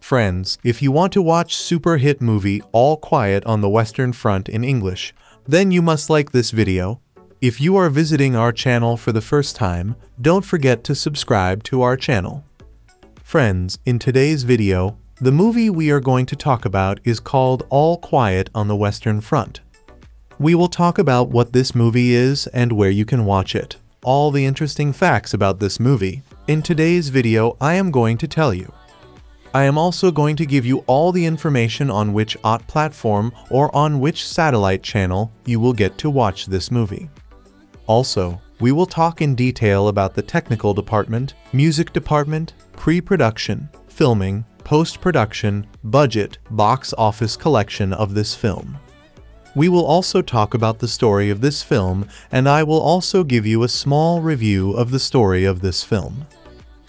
Friends, if you want to watch super hit movie All Quiet on the Western Front in English, then you must like this video. If you are visiting our channel for the first time, don't forget to subscribe to our channel. Friends, in today's video, the movie we are going to talk about is called All Quiet on the Western Front. We will talk about what this movie is and where you can watch it, all the interesting facts about this movie. In today's video, I am going to tell you. I am also going to give you all the information on which OT platform or on which satellite channel you will get to watch this movie. Also, we will talk in detail about the technical department, music department, pre-production, filming, post-production, budget, box office collection of this film. We will also talk about the story of this film and I will also give you a small review of the story of this film.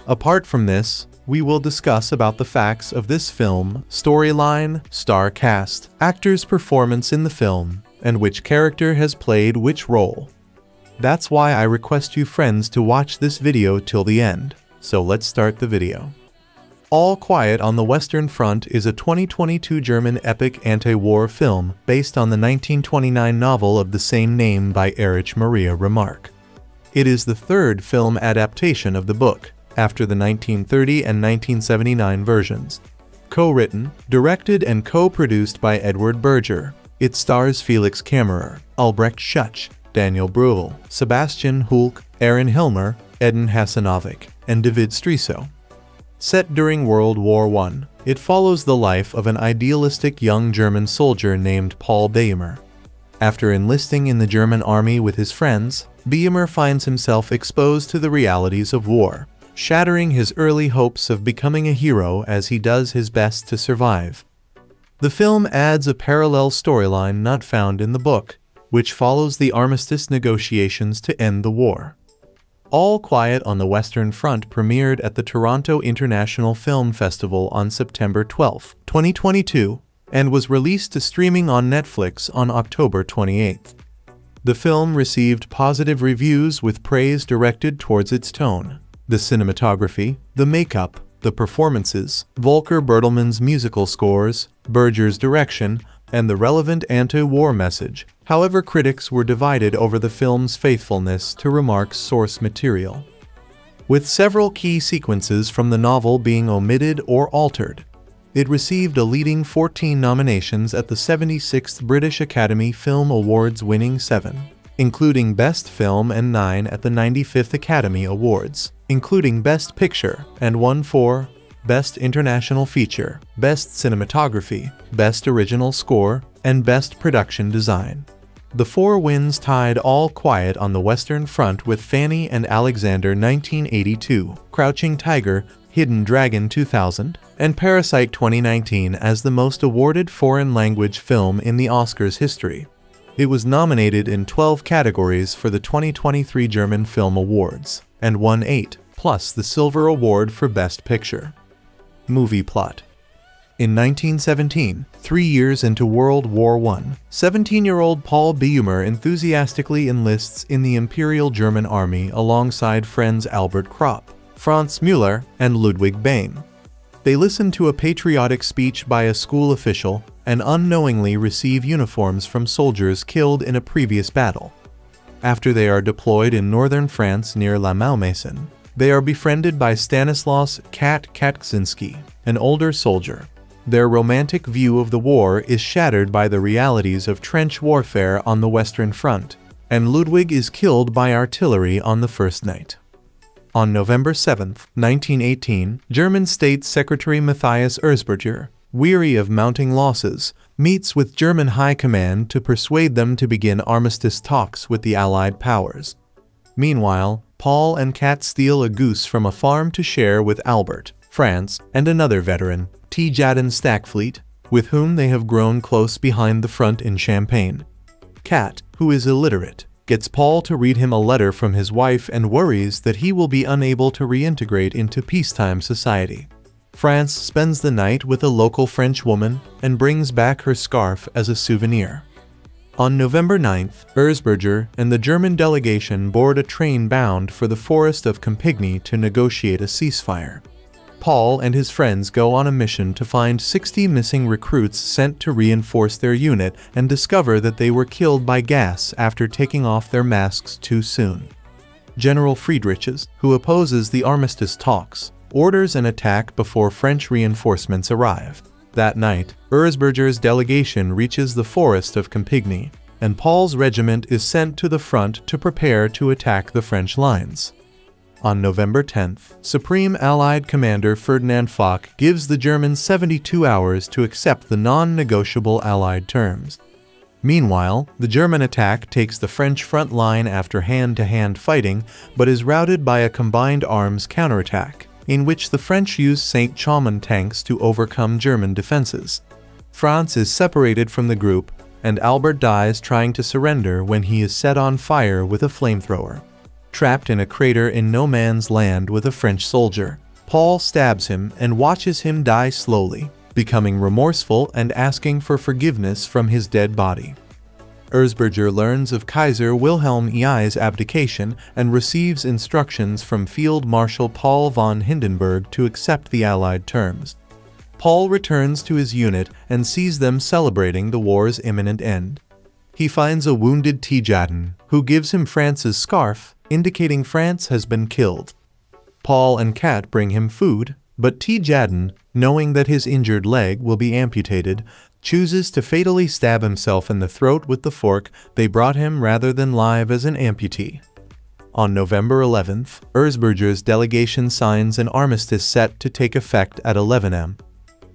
Apart from this, we will discuss about the facts of this film, storyline, star cast, actor's performance in the film, and which character has played which role. That's why I request you friends to watch this video till the end. So let's start the video. All Quiet on the Western Front is a 2022 German epic anti-war film based on the 1929 novel of the same name by Erich Maria Remarque. It is the third film adaptation of the book, after the 1930 and 1979 versions. Co-written, directed and co-produced by Edward Berger, it stars Felix Kammerer, Albrecht Schuch, Daniel Brühl, Sebastian Hulk, Aaron Hilmer, Edin Hasanovic, and David Striesow. Set during World War I, it follows the life of an idealistic young German soldier named Paul Bäumer. After enlisting in the German army with his friends, Bäumer finds himself exposed to the realities of war shattering his early hopes of becoming a hero as he does his best to survive. The film adds a parallel storyline not found in the book, which follows the armistice negotiations to end the war. All Quiet on the Western Front premiered at the Toronto International Film Festival on September 12, 2022, and was released to streaming on Netflix on October 28. The film received positive reviews with praise directed towards its tone, the cinematography, the makeup, the performances, Volker Bertelmann's musical scores, Berger's direction, and the relevant anti-war message. However, critics were divided over the film's faithfulness to Remarque's source material. With several key sequences from the novel being omitted or altered, it received a leading 14 nominations at the 76th British Academy Film Awards winning 7 including Best Film and 9 at the 95th Academy Awards, including Best Picture, and won for Best International Feature, Best Cinematography, Best Original Score, and Best Production Design. The four wins tied All Quiet on the Western Front with Fanny and Alexander 1982, Crouching Tiger, Hidden Dragon 2000, and Parasite 2019 as the most awarded foreign language film in the Oscars history. It was nominated in 12 categories for the 2023 German Film Awards, and won 8, plus the Silver Award for Best Picture. Movie plot in 1917, three years into World War I, 17-year-old Paul Bäumer enthusiastically enlists in the Imperial German Army alongside friends Albert Kropp, Franz Müller, and Ludwig Behm. They listen to a patriotic speech by a school official and unknowingly receive uniforms from soldiers killed in a previous battle. After they are deployed in northern France near La Malmaison, they are befriended by Stanislaus Kat Katczinsky, an older soldier. Their romantic view of the war is shattered by the realities of trench warfare on the Western Front, and Ludwig is killed by artillery on the first night. On November 7, 1918, German State Secretary Matthias Erzberger weary of mounting losses, meets with German High Command to persuade them to begin armistice talks with the Allied powers. Meanwhile, Paul and Kat steal a goose from a farm to share with Albert, Franz, and another veteran, Tjaden Stackfleet, with whom they have grown close behind the front in Champagne. Kat, who is illiterate, gets Paul to read him a letter from his wife and worries that he will be unable to reintegrate into peacetime society. Franz spends the night with a local French woman and brings back her scarf as a souvenir. On November 9th, Erzberger and the German delegation board a train bound for the forest of Compiègne to negotiate a ceasefire. Paul and his friends go on a mission to find 60 missing recruits sent to reinforce their unit and discover that they were killed by gas after taking off their masks too soon. General Friedrichs, who opposes the armistice talks, orders an attack before French reinforcements arrive. That night, Erzberger's delegation reaches the forest of Compiègne, and Paul's regiment is sent to the front to prepare to attack the French lines. On November 10th, Supreme Allied Commander Ferdinand Foch gives the Germans 72 hours to accept the non-negotiable Allied terms. Meanwhile, the German attack takes the French front line after hand-to-hand -hand fighting, but is routed by a combined arms counterattack, in which the French use Saint-Chamond tanks to overcome German defenses. Franz is separated from the group, and Albert dies trying to surrender when he is set on fire with a flamethrower trapped in a crater in no man's land with a French soldier. Paul stabs him and watches him die slowly, becoming remorseful and asking for forgiveness from his dead body. Erzberger learns of Kaiser Wilhelm II's abdication and receives instructions from Field Marshal Paul von Hindenburg to accept the Allied terms. Paul returns to his unit and sees them celebrating the war's imminent end. He finds a wounded Tjaden, who gives him Franz's scarf indicating Franz has been killed. Paul and Kat bring him food, but Tjaden, knowing that his injured leg will be amputated, chooses to fatally stab himself in the throat with the fork they brought him rather than live as an amputee. On November 11th, Erzberger's delegation signs an armistice set to take effect at 11 am.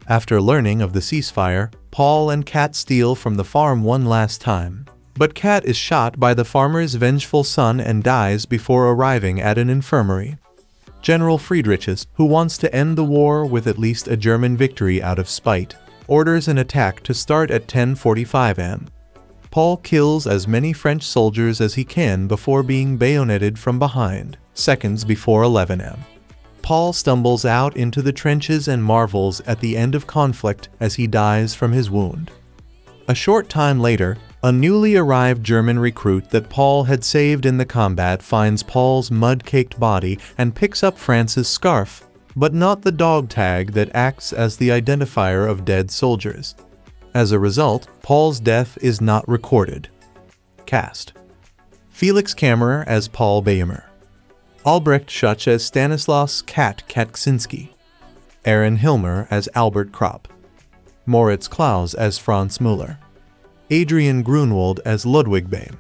After learning of the ceasefire, Paul and Kat steal from the farm one last time. But Kat is shot by the farmer's vengeful son and dies before arriving at an infirmary. General Friedrichs, who wants to end the war with at least a German victory out of spite, orders an attack to start at 10.45 am. Paul kills as many French soldiers as he can before being bayoneted from behind, seconds before 11 am. Paul stumbles out into the trenches and marvels at the end of conflict as he dies from his wound. A short time later, a newly arrived German recruit that Paul had saved in the combat finds Paul's mud-caked body and picks up Franz's scarf, but not the dog tag that acts as the identifier of dead soldiers. As a result, Paul's death is not recorded. Cast. Felix Kammerer as Paul Bäumer Albrecht Schuch as Stanislaus Kat Katczinsky. Aaron Hilmer as Albert Kropp. Moritz Klaus as Franz Müller. Adrian Grünewald as Ludwig Behm,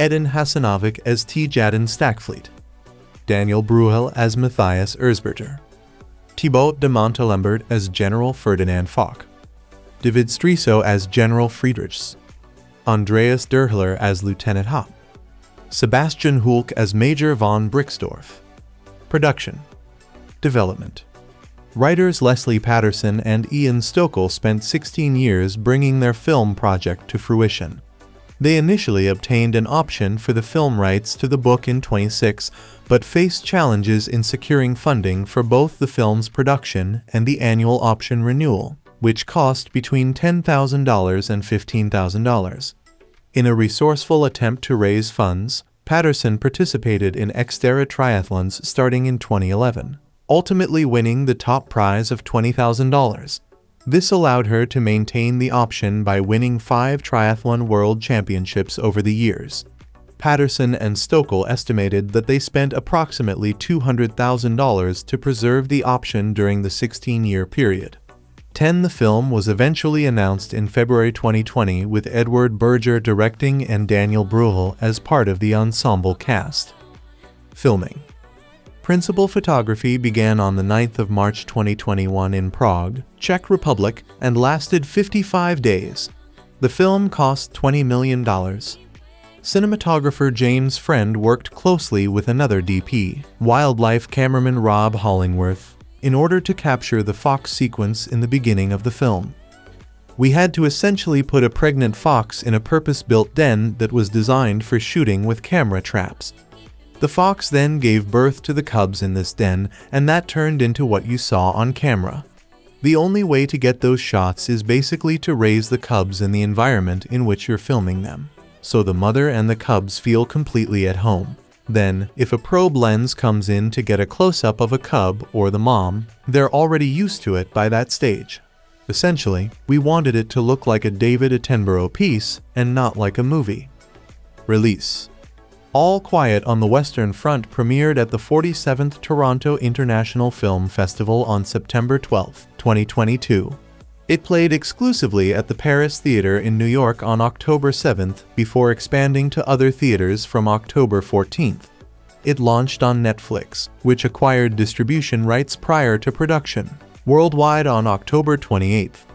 Edin Hasanovic as Tjaden Stackfleet, Daniel Brühl as Matthias Erzberger, Thibaut de Montalembert as General Ferdinand Foch, David Striesow as General Friedrichs, Andreas Döhler as Lieutenant Hopp, Sebastian Hulk as Major von Brixdorf. Production Development Writers Lesley Paterson and Ian Stokell spent 16 years bringing their film project to fruition. They initially obtained an option for the film rights to the book in 26, but faced challenges in securing funding for both the film's production and the annual option renewal, which cost between $10,000 and $15,000. In a resourceful attempt to raise funds, Paterson participated in Xterra triathlons starting in 2011 ultimately winning the top prize of $20,000. This allowed her to maintain the option by winning five Triathlon World Championships over the years. Paterson and Stokell estimated that they spent approximately $200,000 to preserve the option during the 16-year period. 10 The film was eventually announced in February 2020 with Edward Berger directing and Daniel Brühl as part of the ensemble cast. Filming Principal photography began on the 9th of March 2021 in Prague, Czech Republic, and lasted 55 days. The film cost $20 million. Cinematographer James Friend worked closely with another DP, wildlife cameraman Rob Hollingworth, in order to capture the fox sequence in the beginning of the film. We had to essentially put a pregnant fox in a purpose-built den that was designed for shooting with camera traps. The fox then gave birth to the cubs in this den, and that turned into what you saw on camera. The only way to get those shots is basically to raise the cubs in the environment in which you're filming them, so the mother and the cubs feel completely at home. Then, if a probe lens comes in to get a close-up of a cub or the mom, they're already used to it by that stage. Essentially, we wanted it to look like a David Attenborough piece and not like a movie. Release All Quiet on the Western Front premiered at the 47th Toronto International Film Festival on September 12, 2022. It played exclusively at the Paris Theatre in New York on October 7th before expanding to other theaters from October 14th. It launched on Netflix, which acquired distribution rights prior to production, worldwide on October 28th.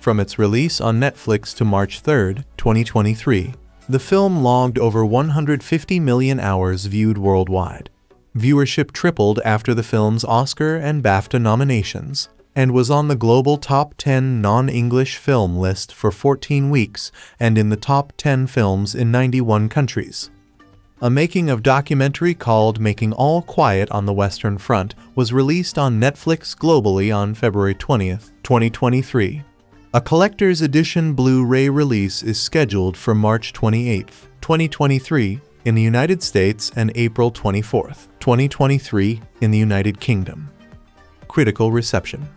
From its release on Netflix to March 3, 2023, the film logged over 150 million hours viewed worldwide. Viewership tripled after the film's Oscar and BAFTA nominations, and was on the global top 10 non-English film list for 14 weeks and in the top 10 films in 91 countries. A making of documentary called Making All Quiet on the Western Front was released on Netflix globally on February 20, 2023. A collector's edition Blu-ray release is scheduled for March 28, 2023 in the United States and April 24, 2023 in the United Kingdom. Critical reception.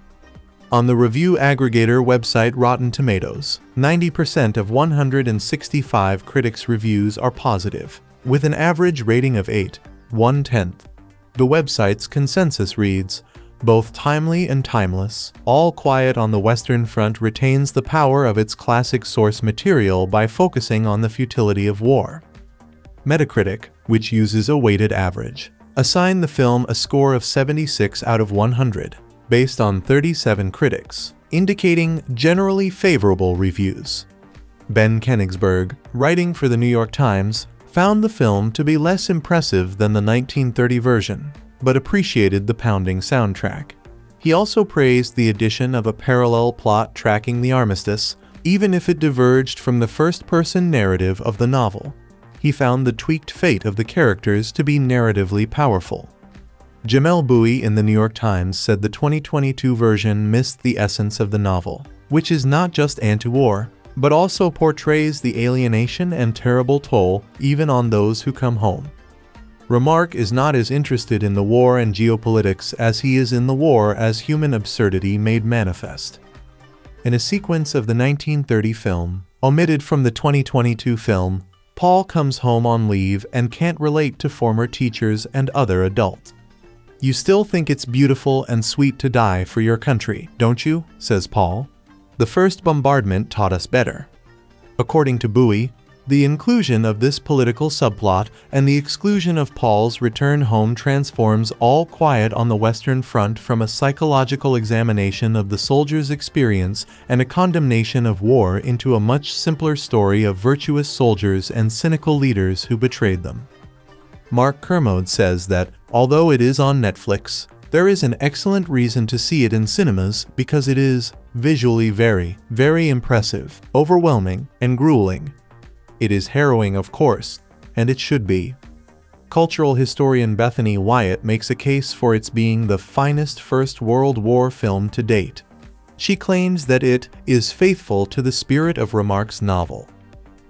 On the review aggregator website Rotten Tomatoes, 90% of 165 critics' reviews are positive, with an average rating of 8, 1 tenth. The website's consensus reads, both timely and timeless, All Quiet on the Western Front retains the power of its classic source material by focusing on the futility of war. Metacritic, which uses a weighted average, assigned the film a score of 76 out of 100 based on 37 critics, indicating generally favorable reviews. Ben Kenigsberg, writing for the New York Times, found the film to be less impressive than the 1930 version, but appreciated the pounding soundtrack. He also praised the addition of a parallel plot tracking the armistice, even if it diverged from the first-person narrative of the novel. He found the tweaked fate of the characters to be narratively powerful. Jamelle Bouie in the New York Times said the 2022 version missed the essence of the novel, which is not just anti-war, but also portrays the alienation and terrible toll even on those who come home. Remarque is not as interested in the war and geopolitics as he is in the war as human absurdity made manifest. In a sequence of the 1930 film, omitted from the 2022 film, Paul comes home on leave and can't relate to former teachers and other adults. You still think it's beautiful and sweet to die for your country, don't you? says Paul. The first bombardment taught us better. According to Bouie, the inclusion of this political subplot and the exclusion of Paul's return home transforms All Quiet on the Western Front from a psychological examination of the soldier's experience and a condemnation of war into a much simpler story of virtuous soldiers and cynical leaders who betrayed them. Mark Kermode says that, although it is on Netflix, there is an excellent reason to see it in cinemas because it is visually very, very impressive, overwhelming, and grueling. It is harrowing, of course, and it should be. Cultural historian Bethany Wyatt makes a case for its being the finest First World War film to date. She claims that it is faithful to the spirit of Remarque's novel.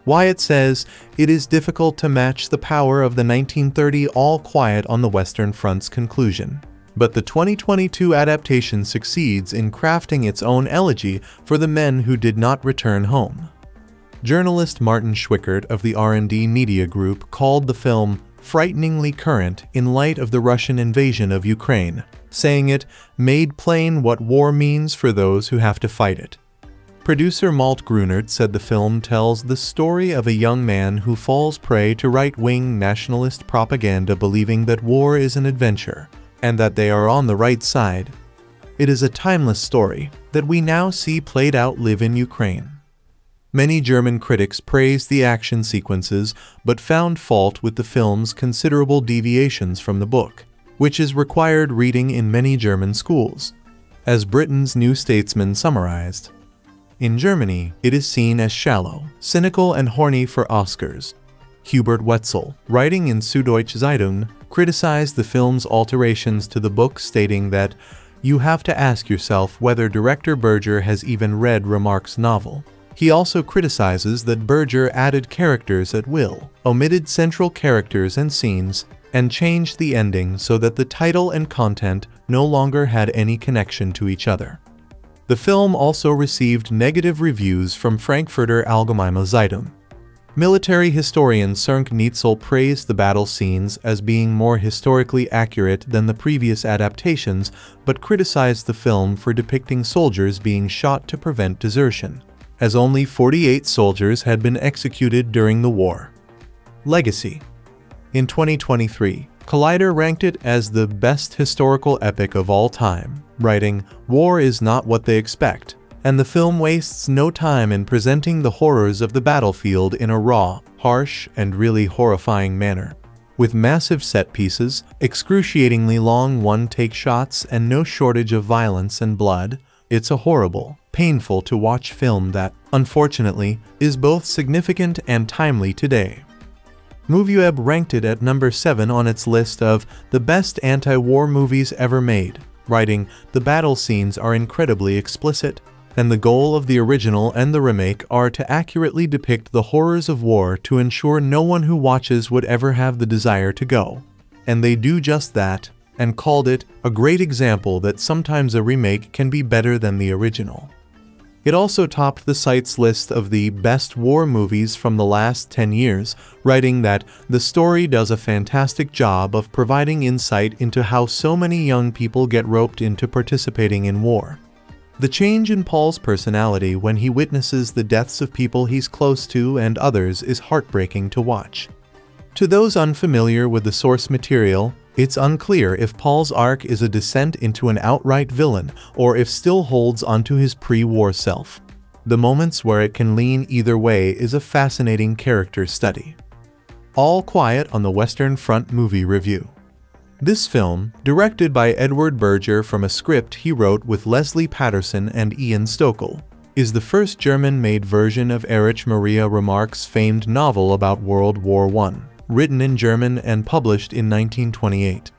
Wyatt says it is difficult to match the power of the 1930 All Quiet on the Western Front's conclusion. But the 2022 adaptation succeeds in crafting its own elegy for the men who did not return home. Journalist Martin Schwickert of the R&D Media Group called the film frighteningly current in light of the Russian invasion of Ukraine, saying it made plain what war means for those who have to fight it. Producer Malte Grunert said the film tells the story of a young man who falls prey to right-wing nationalist propaganda believing that war is an adventure, and that they are on the right side. It is a timeless story that we now see played out live in Ukraine. Many German critics praised the action sequences but found fault with the film's considerable deviations from the book, which is required reading in many German schools. As Britain's New Statesman summarized, in Germany, it is seen as shallow, cynical and horny for Oscars. Hubert Wetzel, writing in Süddeutsche Zeitung, criticized the film's alterations to the book stating that you have to ask yourself whether director Berger has even read Remarque's novel. He also criticizes that Berger added characters at will, omitted central characters and scenes, and changed the ending so that the title and content no longer had any connection to each other. The film also received negative reviews from Frankfurter Allgemeine Zeitung. Military historian Sönke Neitzel praised the battle scenes as being more historically accurate than the previous adaptations, but criticized the film for depicting soldiers being shot to prevent desertion, as only 48 soldiers had been executed during the war. Legacy In 2023, Collider ranked it as the best historical epic of all time, writing, War is not what they expect, and the film wastes no time in presenting the horrors of the battlefield in a raw, harsh, and really horrifying manner. With massive set pieces, excruciatingly long one-take shots, and no shortage of violence and blood, it's a horrible, painful to watch film that, unfortunately, is both significant and timely today. MovieWeb ranked it at number 7 on its list of the best anti-war movies ever made, writing, The battle scenes are incredibly explicit, and the goal of the original and the remake are to accurately depict the horrors of war to ensure no one who watches would ever have the desire to go. And they do just that, and called it a great example that sometimes a remake can be better than the original. It also topped the site's list of the best war movies from the last 10 years, writing that the story does a fantastic job of providing insight into how so many young people get roped into participating in war. The change in Paul's personality when he witnesses the deaths of people he's close to and others is heartbreaking to watch. To those unfamiliar with the source material, it's unclear if Paul's arc is a descent into an outright villain or if still holds onto his pre-war self. The moments where it can lean either way is a fascinating character study. All Quiet on the Western Front Movie Review This film, directed by Edward Berger from a script he wrote with Lesley Paterson and Ian Stokell, is the first German-made version of Erich Maria Remarque's famed novel about World War I written in German and published in 1928.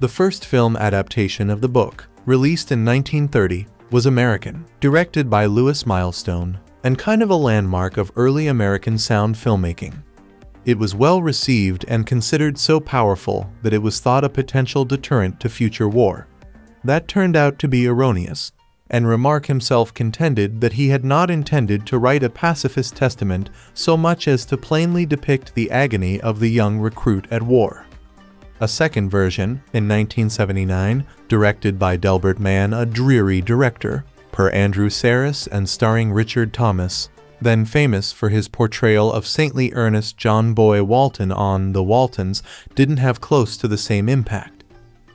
The first film adaptation of the book, released in 1930, was American, directed by Lewis Milestone, and kind of a landmark of early American sound filmmaking. It was well received and considered so powerful that it was thought a potential deterrent to future war. That turned out to be erroneous, and Remarque himself contended that he had not intended to write a pacifist testament so much as to plainly depict the agony of the young recruit at war. A second version, in 1979, directed by Delbert Mann, a dreary director, per Andrew Sarris and starring Richard Thomas, then famous for his portrayal of saintly Ernest John Boy Walton on The Waltons, didn't have close to the same impact.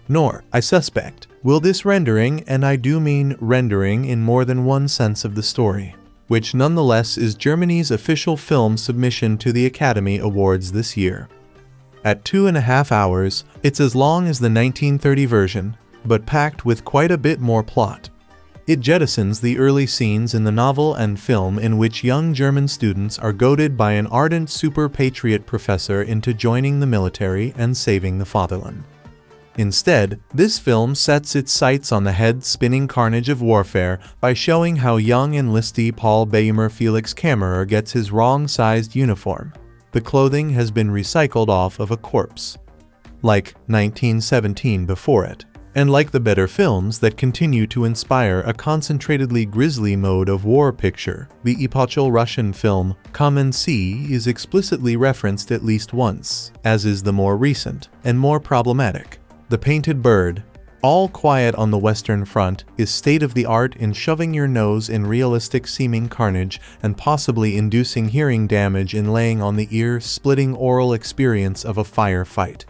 Nor, I suspect, will this rendering, and I do mean rendering in more than one sense of the story, which nonetheless is Germany's official film submission to the Academy Awards this year. At two and a half hours, it's as long as the 1930 version, but packed with quite a bit more plot. It jettisons the early scenes in the novel and film in which young German students are goaded by an ardent super patriot professor into joining the military and saving the fatherland. Instead, this film sets its sights on the head-spinning carnage of warfare by showing how young enlistee Paul Bäumer Felix Kammerer gets his wrong-sized uniform. The clothing has been recycled off of a corpse. Like 1917 before it, and like the better films that continue to inspire a concentratedly grisly mode of war picture, the epochal Russian film Come and See is explicitly referenced at least once, as is the more recent and more problematic the Painted Bird, All Quiet on the Western Front is state-of-the-art in shoving your nose in realistic-seeming carnage and possibly inducing hearing damage in laying on the ear-splitting aural experience of a firefight.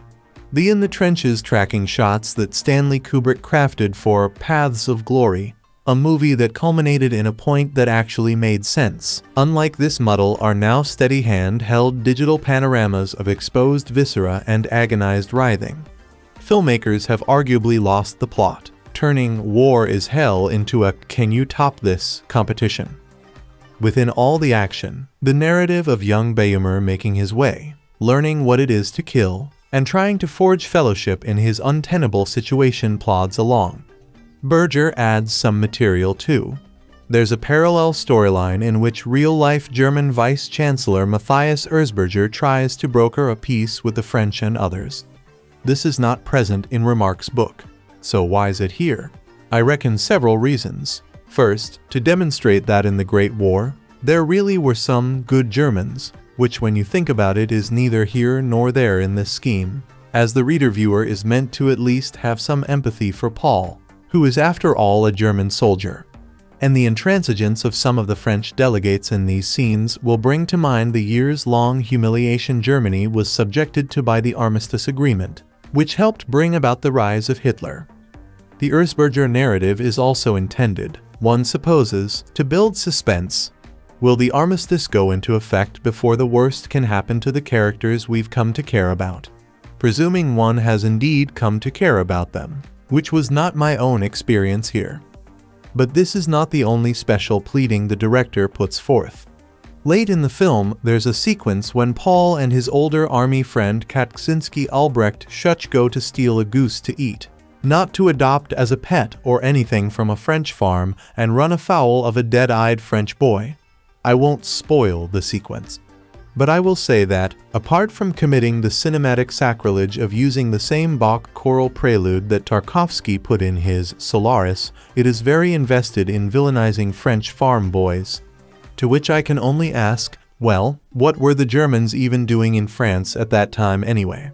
The in-the-trenches tracking shots that Stanley Kubrick crafted for Paths of Glory a movie that culminated in a point that actually made sense. Unlike this muddle are now steady hand held digital panoramas of exposed viscera and agonized writhing filmmakers have arguably lost the plot, turning War is Hell into a can you top this competition. Within all the action, the narrative of young Bäumer making his way, learning what it is to kill, and trying to forge fellowship in his untenable situation plods along. Berger adds some material too. There's a parallel storyline in which real-life German Vice-Chancellor Matthias Erzberger tries to broker a peace with the French and others. This is not present in Remarque's book. So why is it here? I reckon several reasons. First, to demonstrate that in the Great War, there really were some good Germans, which when you think about it is neither here nor there in this scheme, as the reader-viewer is meant to at least have some empathy for Paul, who is after all a German soldier. And the intransigence of some of the French delegates in these scenes will bring to mind the years-long humiliation Germany was subjected to by the Armistice Agreement, which helped bring about the rise of Hitler. The Erzberger narrative is also intended, one supposes, to build suspense Will the armistice go into effect before the worst can happen to the characters we've come to care about? Presuming one has indeed come to care about them, which was not my own experience here. But this is not the only special pleading the director puts forth. Late in the film, there's a sequence when Paul and his older army friend Katczinsky Albrecht Schuch go to steal a goose to eat, not to adopt as a pet or anything from a French farm and run afoul of a dead-eyed French boy. I won't spoil the sequence. But I will say that, apart from committing the cinematic sacrilege of using the same Bach choral prelude that Tarkovsky put in his Solaris, it is very invested in villainizing French farm boys. To which I can only ask, well, what were the Germans even doing in France at that time anyway?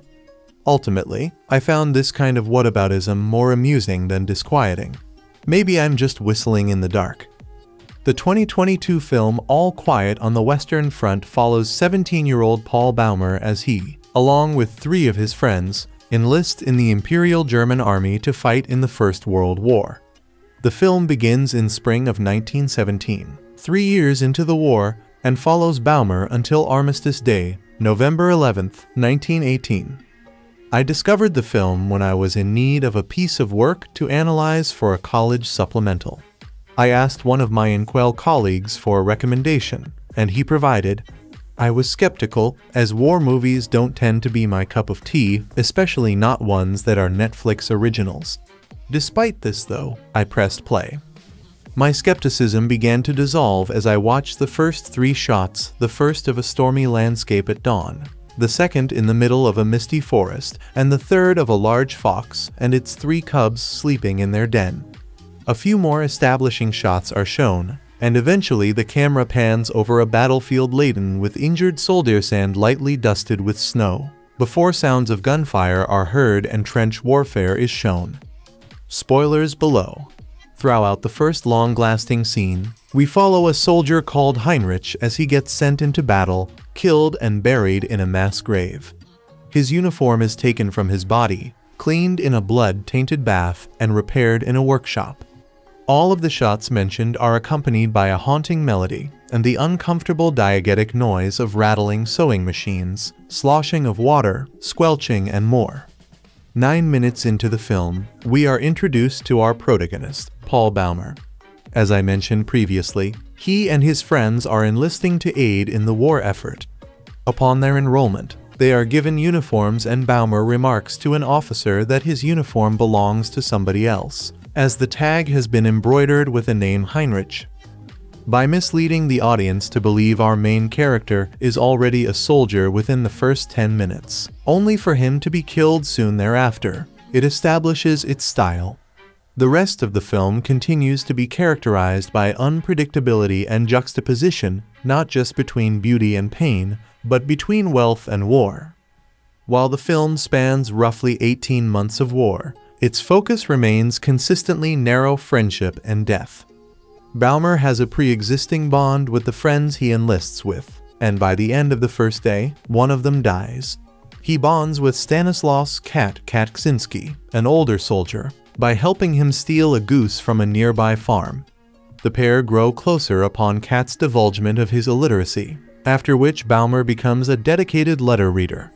Ultimately, I found this kind of whataboutism more amusing than disquieting. Maybe I'm just whistling in the dark. The 2022 film All Quiet on the Western Front follows 17-year-old Paul Baumer as he, along with three of his friends, enlist in the Imperial German Army to fight in the First World War. The film begins in spring of 1917, three years into the war, and follows Baumer until Armistice Day, November 11, 1918. I discovered the film when I was in need of a piece of work to analyze for a college supplemental. I asked one of my Inkwell colleagues for a recommendation, and he provided. I was skeptical, as war movies don't tend to be my cup of tea, especially not ones that are Netflix originals. Despite this though, I pressed play. My skepticism began to dissolve as I watched the first three shots, the first of a stormy landscape at dawn, the second in the middle of a misty forest, and the third of a large fox and its three cubs sleeping in their den. A few more establishing shots are shown, and eventually the camera pans over a battlefield laden with injured soldiers and lightly dusted with snow, before sounds of gunfire are heard and trench warfare is shown. Spoilers below. Throughout the first long-lasting scene, we follow a soldier called Heinrich as he gets sent into battle, killed and buried in a mass grave. His uniform is taken from his body, cleaned in a blood-tainted bath, and repaired in a workshop. All of the shots mentioned are accompanied by a haunting melody and the uncomfortable diegetic noise of rattling sewing machines, sloshing of water, squelching, and more. Nine minutes into the film, we are introduced to our protagonist, Paul Baumer. As I mentioned previously, he and his friends are enlisting to aid in the war effort. Upon their enrollment, they are given uniforms and Baumer remarks to an officer that his uniform belongs to somebody else, as the tag has been embroidered with the name Heinrich. By misleading the audience to believe our main character is already a soldier within the first 10 minutes, only for him to be killed soon thereafter, it establishes its style. The rest of the film continues to be characterized by unpredictability and juxtaposition not just between beauty and pain, but between wealth and war. While the film spans roughly 18 months of war, its focus remains consistently narrow friendship and death. Baumer has a pre-existing bond with the friends he enlists with, and by the end of the first day, one of them dies. He bonds with Stanislaus Kat Katczinsky, an older soldier, by helping him steal a goose from a nearby farm. The pair grow closer upon Kat's divulgement of his illiteracy, after which Baumer becomes a dedicated letter reader.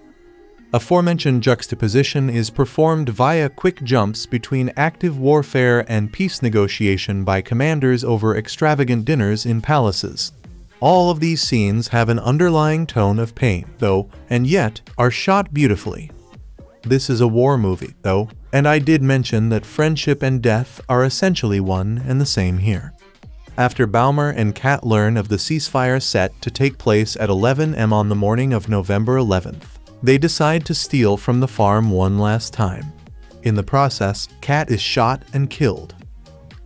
Aforementioned juxtaposition is performed via quick jumps between active warfare and peace negotiation by commanders over extravagant dinners in palaces. All of these scenes have an underlying tone of pain, though, and yet are shot beautifully. This is a war movie, though, and I did mention that friendship and death are essentially one and the same here. After Baumer and Kat learn of the ceasefire set to take place at 11 am on the morning of November 11th, they decide to steal from the farm one last time. In the process, Kat is shot and killed.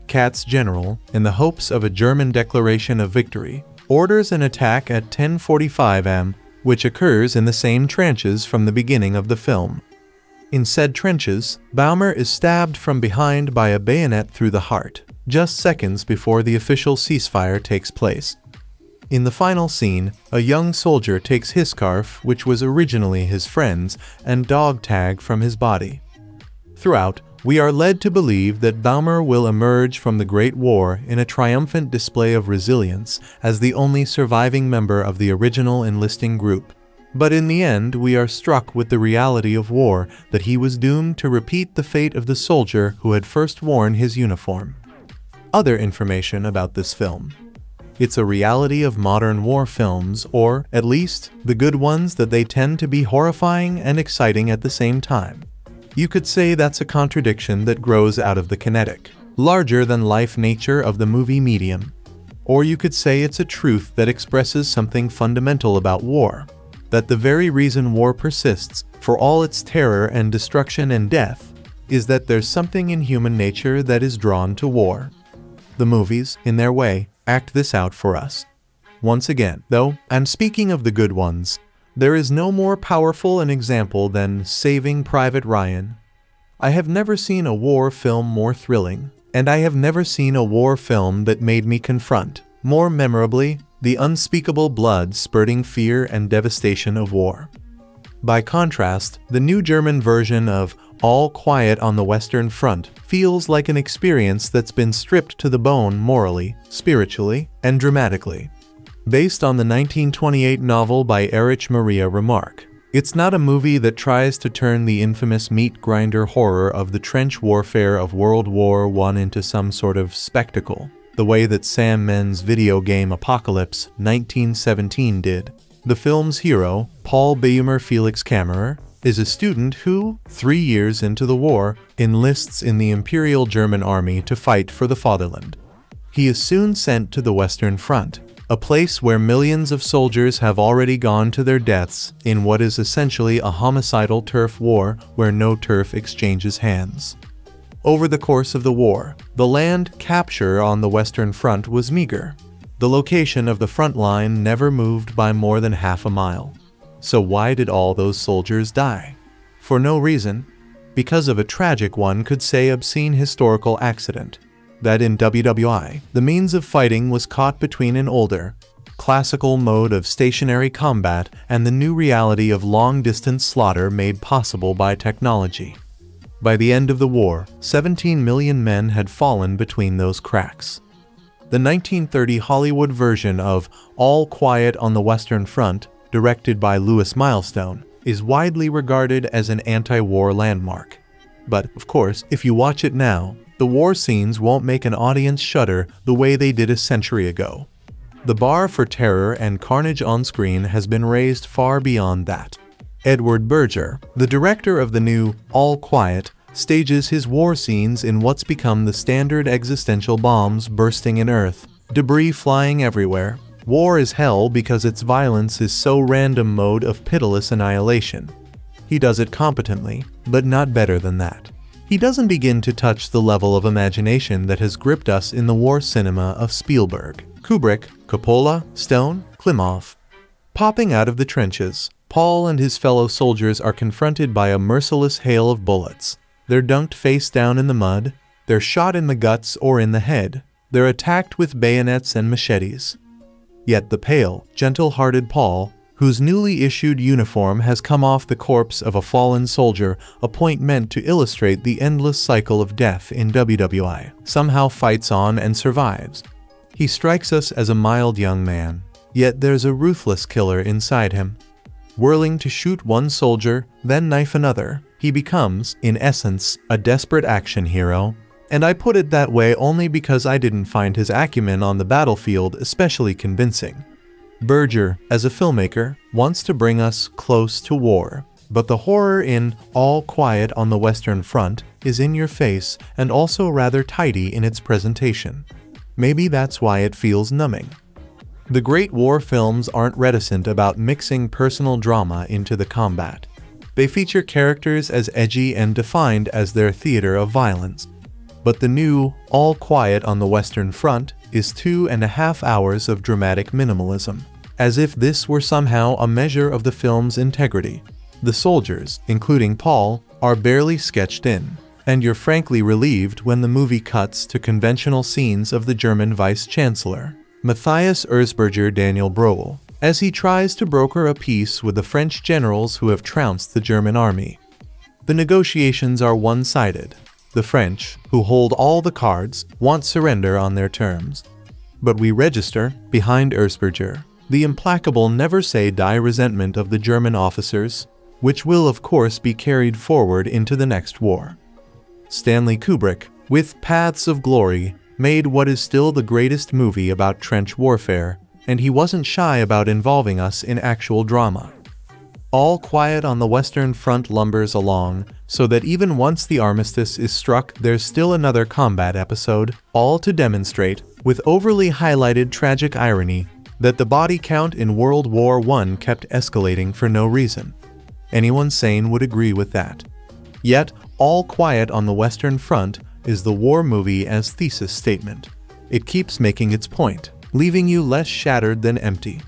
Kat's general, in the hopes of a German declaration of victory, orders an attack at 10:45 am, which occurs in the same trenches from the beginning of the film. In said trenches, Baumer is stabbed from behind by a bayonet through the heart, just seconds before the official ceasefire takes place. In the final scene, a young soldier takes his scarf, which was originally his friend's, and dog tag from his body. Throughout, we are led to believe that Baumer will emerge from the Great War in a triumphant display of resilience as the only surviving member of the original enlisting group. But in the end, we are struck with the reality of war that he was doomed to repeat the fate of the soldier who had first worn his uniform. Other information about this film. It's a reality of modern war films, or, at least, the good ones that they tend to be horrifying and exciting at the same time. You could say that's a contradiction that grows out of the kinetic, larger-than-life nature of the movie medium. Or you could say it's a truth that expresses something fundamental about war, that the very reason war persists, for all its terror and destruction and death, is that there's something in human nature that is drawn to war. The movies, in their way, act this out for us. Once again, though, I'm speaking of the good ones, there is no more powerful an example than Saving Private Ryan. I have never seen a war film more thrilling, and I have never seen a war film that made me confront, more memorably, the unspeakable blood spurting fear and devastation of war. By contrast, the new German version of All Quiet on the Western Front feels like an experience that's been stripped to the bone morally, spiritually, and dramatically. Based on the 1928 novel by Erich Maria Remarque, it's not a movie that tries to turn the infamous meat grinder horror of the trench warfare of World War I into some sort of spectacle, the way that Sam Mendes' video game Apocalypse 1917 did. The film's hero, Paul Baumer Felix Kammerer, is a student who, three years into the war, enlists in the Imperial German Army to fight for the fatherland. He is soon sent to the Western Front, a place where millions of soldiers have already gone to their deaths in what is essentially a homicidal turf war where no turf exchanges hands. Over the course of the war, the land capture on the Western Front was meager, the location of the front line never moved by more than half a mile. So why did all those soldiers die? For no reason. Because of a tragic one could say obscene historical accident. That in WWI, the means of fighting was caught between an older, classical mode of stationary combat and the new reality of long-distance slaughter made possible by technology. By the end of the war, 17 million men had fallen between those cracks. The 1930 Hollywood version of All Quiet on the Western Front, directed by Louis Milestone, is widely regarded as an anti-war landmark. But, of course, if you watch it now, the war scenes won't make an audience shudder the way they did a century ago. The bar for terror and carnage on screen has been raised far beyond that. Edward Berger, the director of the new All Quiet, stages his war scenes in what's become the standard existential bombs bursting in Earth, debris flying everywhere. War is hell because its violence is so random mode of pitiless annihilation. He does it competently, but not better than that. He doesn't begin to touch the level of imagination that has gripped us in the war cinema of Spielberg, Kubrick, Coppola, Stone, Klimov. Popping out of the trenches, Paul and his fellow soldiers are confronted by a merciless hail of bullets. They're dunked face down in the mud, they're shot in the guts or in the head, they're attacked with bayonets and machetes. Yet the pale, gentle-hearted Paul, whose newly issued uniform has come off the corpse of a fallen soldier, a point meant to illustrate the endless cycle of death in WWI, somehow fights on and survives. He strikes us as a mild young man, yet there's a ruthless killer inside him. Whirling to shoot one soldier, then knife another, he becomes, in essence, a desperate action hero, and I put it that way only because I didn't find his acumen on the battlefield especially convincing. Berger, as a filmmaker, wants to bring us close to war, but the horror in All Quiet on the Western Front is in your face and also rather tidy in its presentation. Maybe that's why it feels numbing. The Great War films aren't reticent about mixing personal drama into the combat. They feature characters as edgy and defined as their theater of violence. But the new All Quiet on the Western Front is two and a half hours of dramatic minimalism, as if this were somehow a measure of the film's integrity. The soldiers, including Paul, are barely sketched in, and you're frankly relieved when the movie cuts to conventional scenes of the German Vice-Chancellor. Matthias Erzberger Daniel Brühl, as he tries to broker a peace with the French generals who have trounced the German army. The negotiations are one-sided. The French, who hold all the cards, want surrender on their terms. But we register, behind Erzberger, the implacable never-say-die resentment of the German officers, which will of course be carried forward into the next war. Stanley Kubrick, with Paths of Glory, made what is still the greatest movie about trench warfare, and he wasn't shy about involving us in actual drama. All quiet on the Western Front lumbers along, so that even once the armistice is struck there's still another combat episode, all to demonstrate, with overly highlighted tragic irony, that the body count in World War I kept escalating for no reason. Anyone sane would agree with that. Yet, All Quiet on the Western Front is the war movie as thesis statement. It keeps making its point, leaving you less shattered than empty.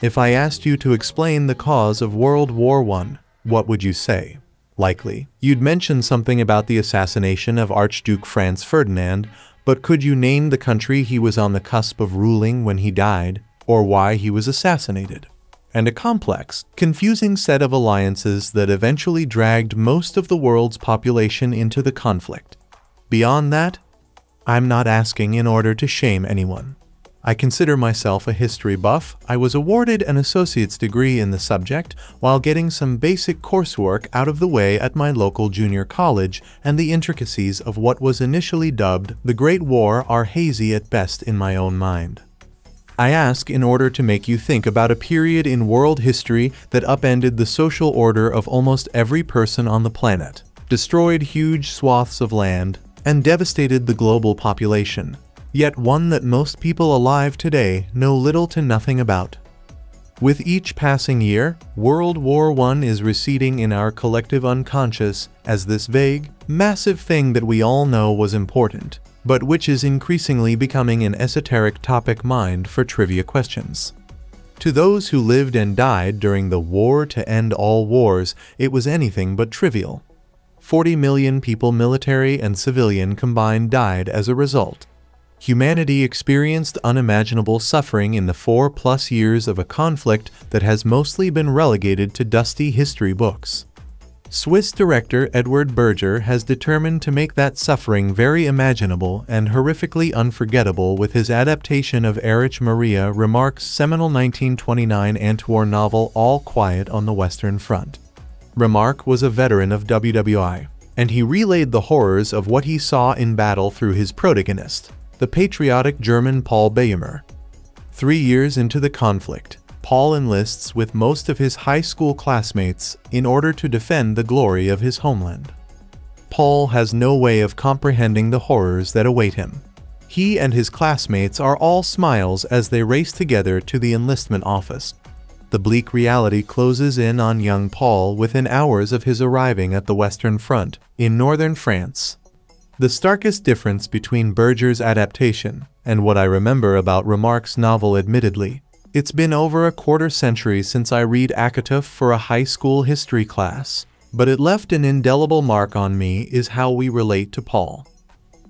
If I asked you to explain the cause of World War I, what would you say? Likely, you'd mention something about the assassination of Archduke Franz Ferdinand, but could you name the country he was on the cusp of ruling when he died, or why he was assassinated? And a complex, confusing set of alliances that eventually dragged most of the world's population into the conflict. Beyond that, I'm not asking in order to shame anyone. I consider myself a history buff. I was awarded an associate's degree in the subject while getting some basic coursework out of the way at my local junior college, and the intricacies of what was initially dubbed the Great War are hazy at best in my own mind. I ask in order to make you think about a period in world history that upended the social order of almost every person on the planet, destroyed huge swaths of land, and devastated the global population, yet one that most people alive today know little to nothing about. With each passing year, World War I is receding in our collective unconscious as this vague, massive thing that we all know was important, but which is increasingly becoming an esoteric topic mind for trivia questions. To those who lived and died during the war to end all wars, it was anything but trivial. 40 million people military and civilian combined died as a result. Humanity experienced unimaginable suffering in the four plus years of a conflict that has mostly been relegated to dusty history books. Swiss director Edward Berger has determined to make that suffering very imaginable and horrifically unforgettable with his adaptation of Erich Maria Remarque's seminal 1929 Antwar novel All Quiet on the Western Front. Remarque was a veteran of WWI, and he relayed the horrors of what he saw in battle through his protagonist, the patriotic German Paul Baumer. Three years into the conflict, Paul enlists with most of his high school classmates in order to defend the glory of his homeland. Paul has no way of comprehending the horrors that await him. He and his classmates are all smiles as they race together to the enlistment office, the bleak reality closes in on young Paul within hours of his arriving at the Western Front in northern France. The starkest difference between Berger's adaptation and what I remember about Remarque's novel admittedly, it's been over a quarter century since I read Akatuf for a high school history class, but it left an indelible mark on me is how we relate to Paul.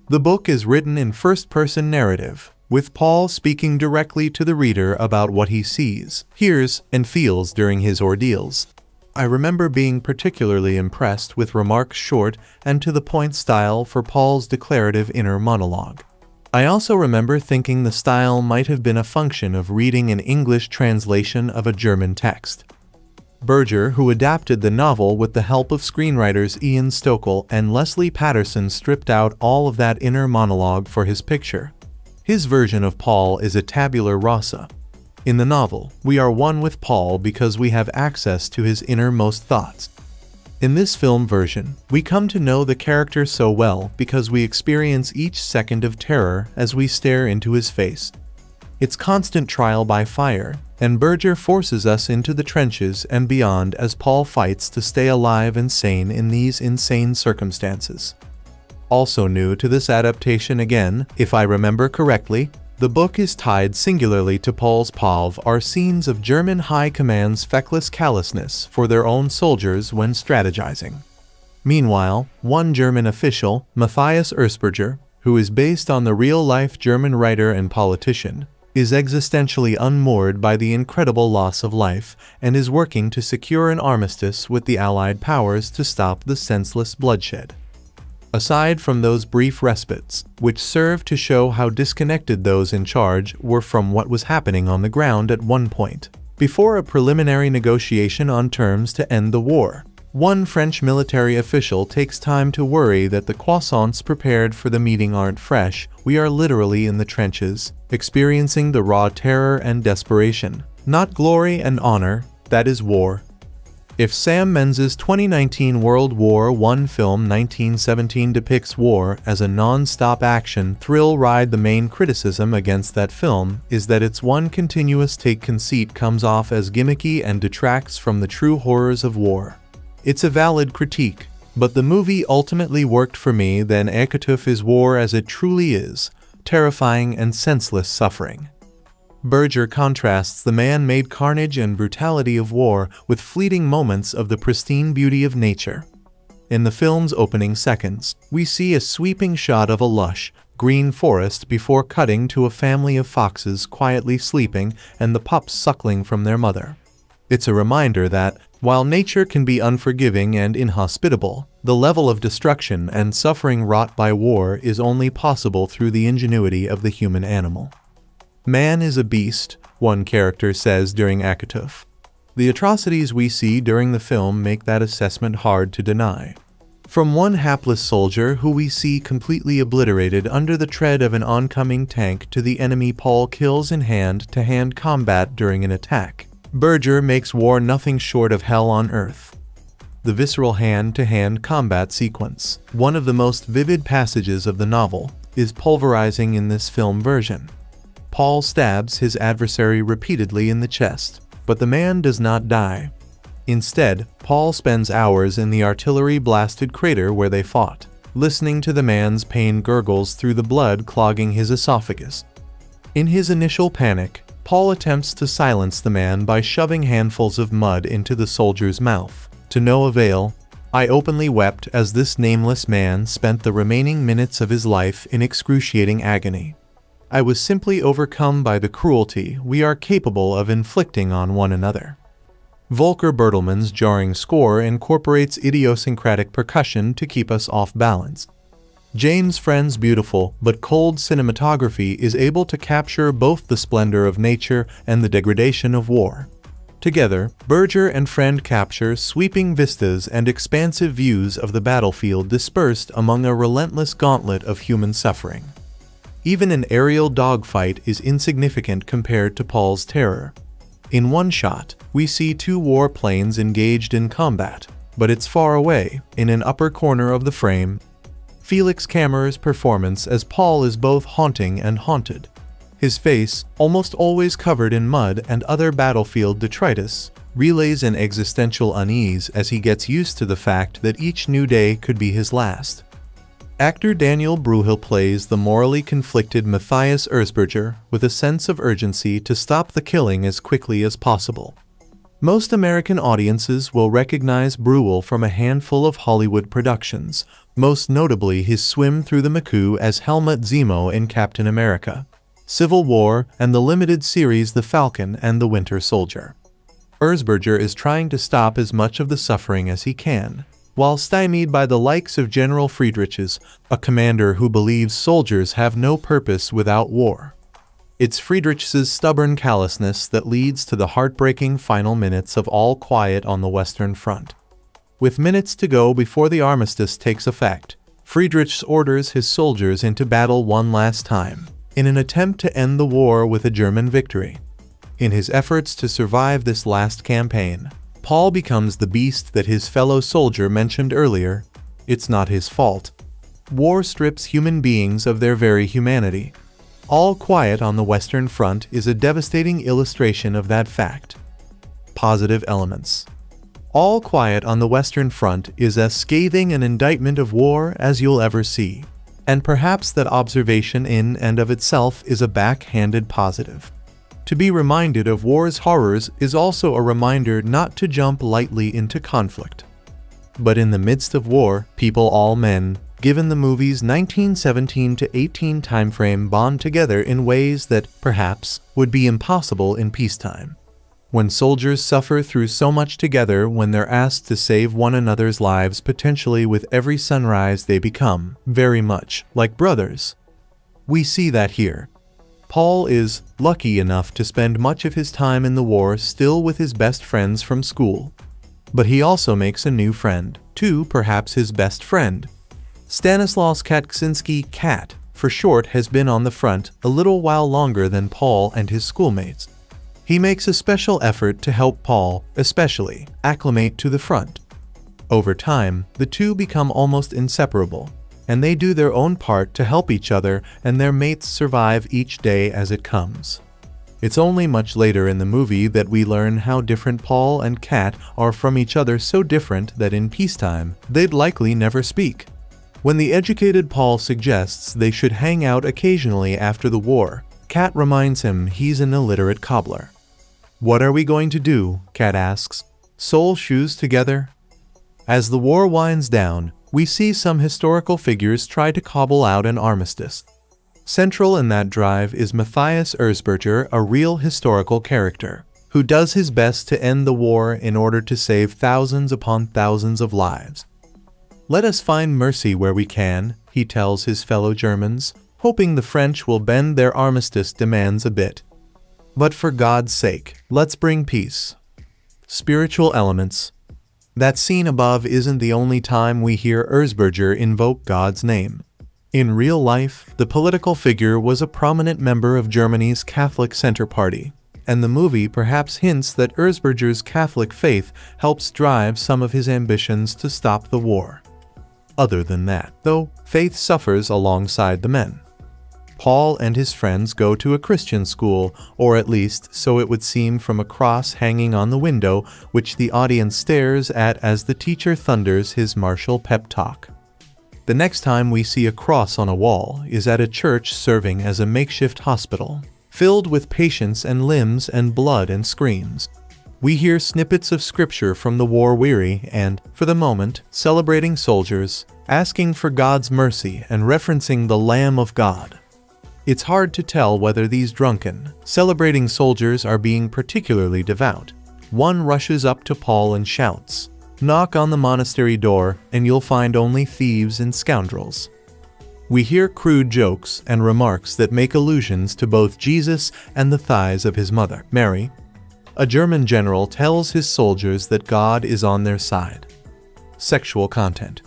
The book is written in first-person narrative, with Paul speaking directly to the reader about what he sees, hears, and feels during his ordeals. I remember being particularly impressed with Remarque's short and to-the-point style for Paul's declarative inner monologue. I also remember thinking the style might have been a function of reading an English translation of a German text. Berger, who adapted the novel with the help of screenwriters Ian Stokell and Lesley Paterson stripped out all of that inner monologue for his picture. His version of Paul is a tabula rasa. In the novel, we are one with Paul because we have access to his innermost thoughts. In this film version, we come to know the character so well because we experience each second of terror as we stare into his face. It's constant trial by fire, and Berger forces us into the trenches and beyond as Paul fights to stay alive and sane in these insane circumstances. Also new to this adaptation again, if I remember correctly, the book is tied singularly to Paul's POV are scenes of German High Command's feckless callousness for their own soldiers when strategizing. Meanwhile, one German official, Matthias Erzberger, who is based on the real-life German writer and politician, is existentially unmoored by the incredible loss of life and is working to secure an armistice with the Allied powers to stop the senseless bloodshed. Aside from those brief respites, which serve to show how disconnected those in charge were from what was happening on the ground at one point, before a preliminary negotiation on terms to end the war, one French military official takes time to worry that the croissants prepared for the meeting aren't fresh. We are literally in the trenches, experiencing the raw terror and desperation. Not glory and honor, that is war, if Sam Mendes' 2019 World War I film 1917 depicts war as a non-stop action thrill ride the main criticism against that film is that its one continuous take conceit comes off as gimmicky and detracts from the true horrors of war. It's a valid critique, but the movie ultimately worked for me then Aakatuf is war as it truly is, terrifying and senseless suffering. Berger contrasts the man-made carnage and brutality of war with fleeting moments of the pristine beauty of nature. In the film's opening seconds, we see a sweeping shot of a lush, green forest before cutting to a family of foxes quietly sleeping and the pups suckling from their mother. It's a reminder that, while nature can be unforgiving and inhospitable, the level of destruction and suffering wrought by war is only possible through the ingenuity of the human animal. Man is a beast, one character says during Aakatuf. The atrocities we see during the film make that assessment hard to deny. From one hapless soldier who we see completely obliterated under the tread of an oncoming tank to the enemy Paul kills in hand-to-hand -hand combat during an attack, Berger makes war nothing short of hell on earth. The visceral hand-to-hand -hand combat sequence, one of the most vivid passages of the novel, is pulverizing in this film version. Paul stabs his adversary repeatedly in the chest, but the man does not die. Instead, Paul spends hours in the artillery-blasted crater where they fought, listening to the man's pain gurgles through the blood clogging his esophagus. In his initial panic, Paul attempts to silence the man by shoving handfuls of mud into the soldier's mouth. To no avail, I openly wept as this nameless man spent the remaining minutes of his life in excruciating agony. I was simply overcome by the cruelty we are capable of inflicting on one another. Volker Bertelmann's jarring score incorporates idiosyncratic percussion to keep us off balance. James Friend's beautiful but cold cinematography is able to capture both the splendor of nature and the degradation of war. Together, Berger and Friend capture sweeping vistas and expansive views of the battlefield dispersed among a relentless gauntlet of human suffering. Even an aerial dogfight is insignificant compared to Paul's terror. In one shot, we see two warplanes engaged in combat, but it's far away, in an upper corner of the frame. Felix Kammerer's performance as Paul is both haunting and haunted. His face, almost always covered in mud and other battlefield detritus, relays an existential unease as he gets used to the fact that each new day could be his last. Actor Daniel Brühl plays the morally conflicted Matthias Erzberger with a sense of urgency to stop the killing as quickly as possible. Most American audiences will recognize Brühl from a handful of Hollywood productions, most notably his swim through the MCU as Helmut Zemo in Captain America, Civil War, and the limited series The Falcon and the Winter Soldier. Erzberger is trying to stop as much of the suffering as he can, while stymied by the likes of General Friedrichs, a commander who believes soldiers have no purpose without war. It's Friedrichs' stubborn callousness that leads to the heartbreaking final minutes of All Quiet on the Western Front. With minutes to go before the armistice takes effect, Friedrichs orders his soldiers into battle one last time, in an attempt to end the war with a German victory. In his efforts to survive this last campaign, Paul becomes the beast that his fellow soldier mentioned earlier. It's not his fault. War strips human beings of their very humanity. All Quiet on the Western Front is a devastating illustration of that fact. Positive elements. All Quiet on the Western Front is as scathing an indictment of war as you'll ever see. And perhaps that observation in and of itself is a backhanded positive. To be reminded of war's horrors is also a reminder not to jump lightly into conflict. But in the midst of war, people all men, given the movie's 1917 to 18 timeframe bond together in ways that, perhaps, would be impossible in peacetime. When soldiers suffer through so much together when they're asked to save one another's lives potentially with every sunrise they become, very much like brothers. We see that here. Paul is lucky enough to spend much of his time in the war still with his best friends from school. But he also makes a new friend, too perhaps his best friend, Stanislaus Katczinsky Kat, for short, has been on the front a little while longer than Paul and his schoolmates. He makes a special effort to help Paul, especially, acclimate to the front. Over time, the two become almost inseparable, and they do their own part to help each other and their mates survive each day as it comes. It's only much later in the movie that we learn how different Paul and Kat are from each other so different that in peacetime, they'd likely never speak. When the educated Paul suggests they should hang out occasionally after the war, Kat reminds him he's an illiterate cobbler. What are we going to do? Kat asks. Sole shoes together? As the war winds down, we see some historical figures try to cobble out an armistice. Central in that drive is Matthias Erzberger, a real historical character, who does his best to end the war in order to save thousands upon thousands of lives. Let us find mercy where we can, he tells his fellow Germans, hoping the French will bend their armistice demands a bit. But for God's sake, let's bring peace. Spiritual elements. That scene above isn't the only time we hear Erzberger invoke God's name. In real life, the political figure was a prominent member of Germany's Catholic Center Party, and the movie perhaps hints that Erzberger's Catholic faith helps drive some of his ambitions to stop the war other than that, though faith suffers alongside the men. Paul and his friends go to a Christian school, or at least so it would seem from a cross hanging on the window, which the audience stares at as the teacher thunders his martial pep talk. The next time we see a cross on a wall is at a church serving as a makeshift hospital, filled with patients and limbs and blood and screams. We hear snippets of scripture from the war-weary and, for the moment, celebrating soldiers, asking for God's mercy and referencing the Lamb of God. It's hard to tell whether these drunken, celebrating soldiers are being particularly devout. One rushes up to Paul and shouts, Knock on the monastery door and you'll find only thieves and scoundrels. We hear crude jokes and remarks that make allusions to both Jesus and the thighs of his mother, Mary, a German general tells his soldiers that God is on their side. Sexual content.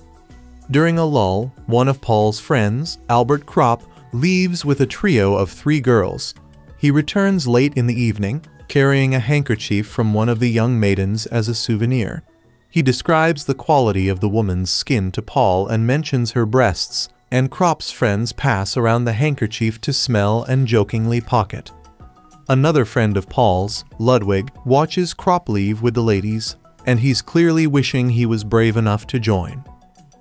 During a lull, one of Paul's friends, Albert Kropp, leaves with a trio of three girls. He returns late in the evening, carrying a handkerchief from one of the young maidens as a souvenir. He describes the quality of the woman's skin to Paul and mentions her breasts, and Kropp's friends pass around the handkerchief to smell and jokingly pocket. Another friend of Paul's, Ludwig, watches Kropp leave with the ladies, and he's clearly wishing he was brave enough to join.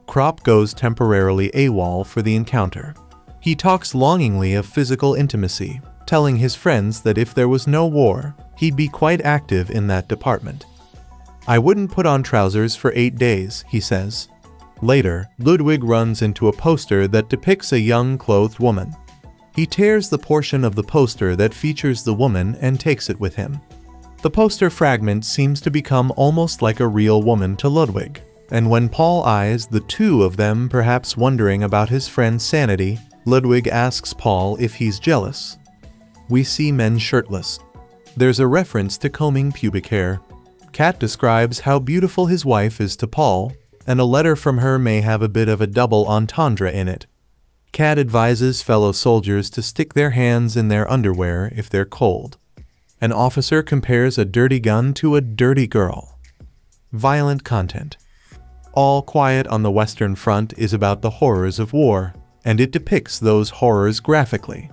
Kropp goes temporarily AWOL for the encounter. He talks longingly of physical intimacy, telling his friends that if there was no war, he'd be quite active in that department. I wouldn't put on trousers for eight days, he says. Later, Ludwig runs into a poster that depicts a young clothed woman. He tears the portion of the poster that features the woman and takes it with him. The poster fragment seems to become almost like a real woman to Ludwig, and when Paul eyes the two of them perhaps wondering about his friend's sanity, Ludwig asks Paul if he's jealous. We see men shirtless. There's a reference to combing pubic hair. Kat describes how beautiful his wife is to Paul, and a letter from her may have a bit of a double entendre in it. Kat advises fellow soldiers to stick their hands in their underwear if they're cold. An officer compares a dirty gun to a dirty girl. Violent content. All Quiet on the Western Front is about the horrors of war, and it depicts those horrors graphically.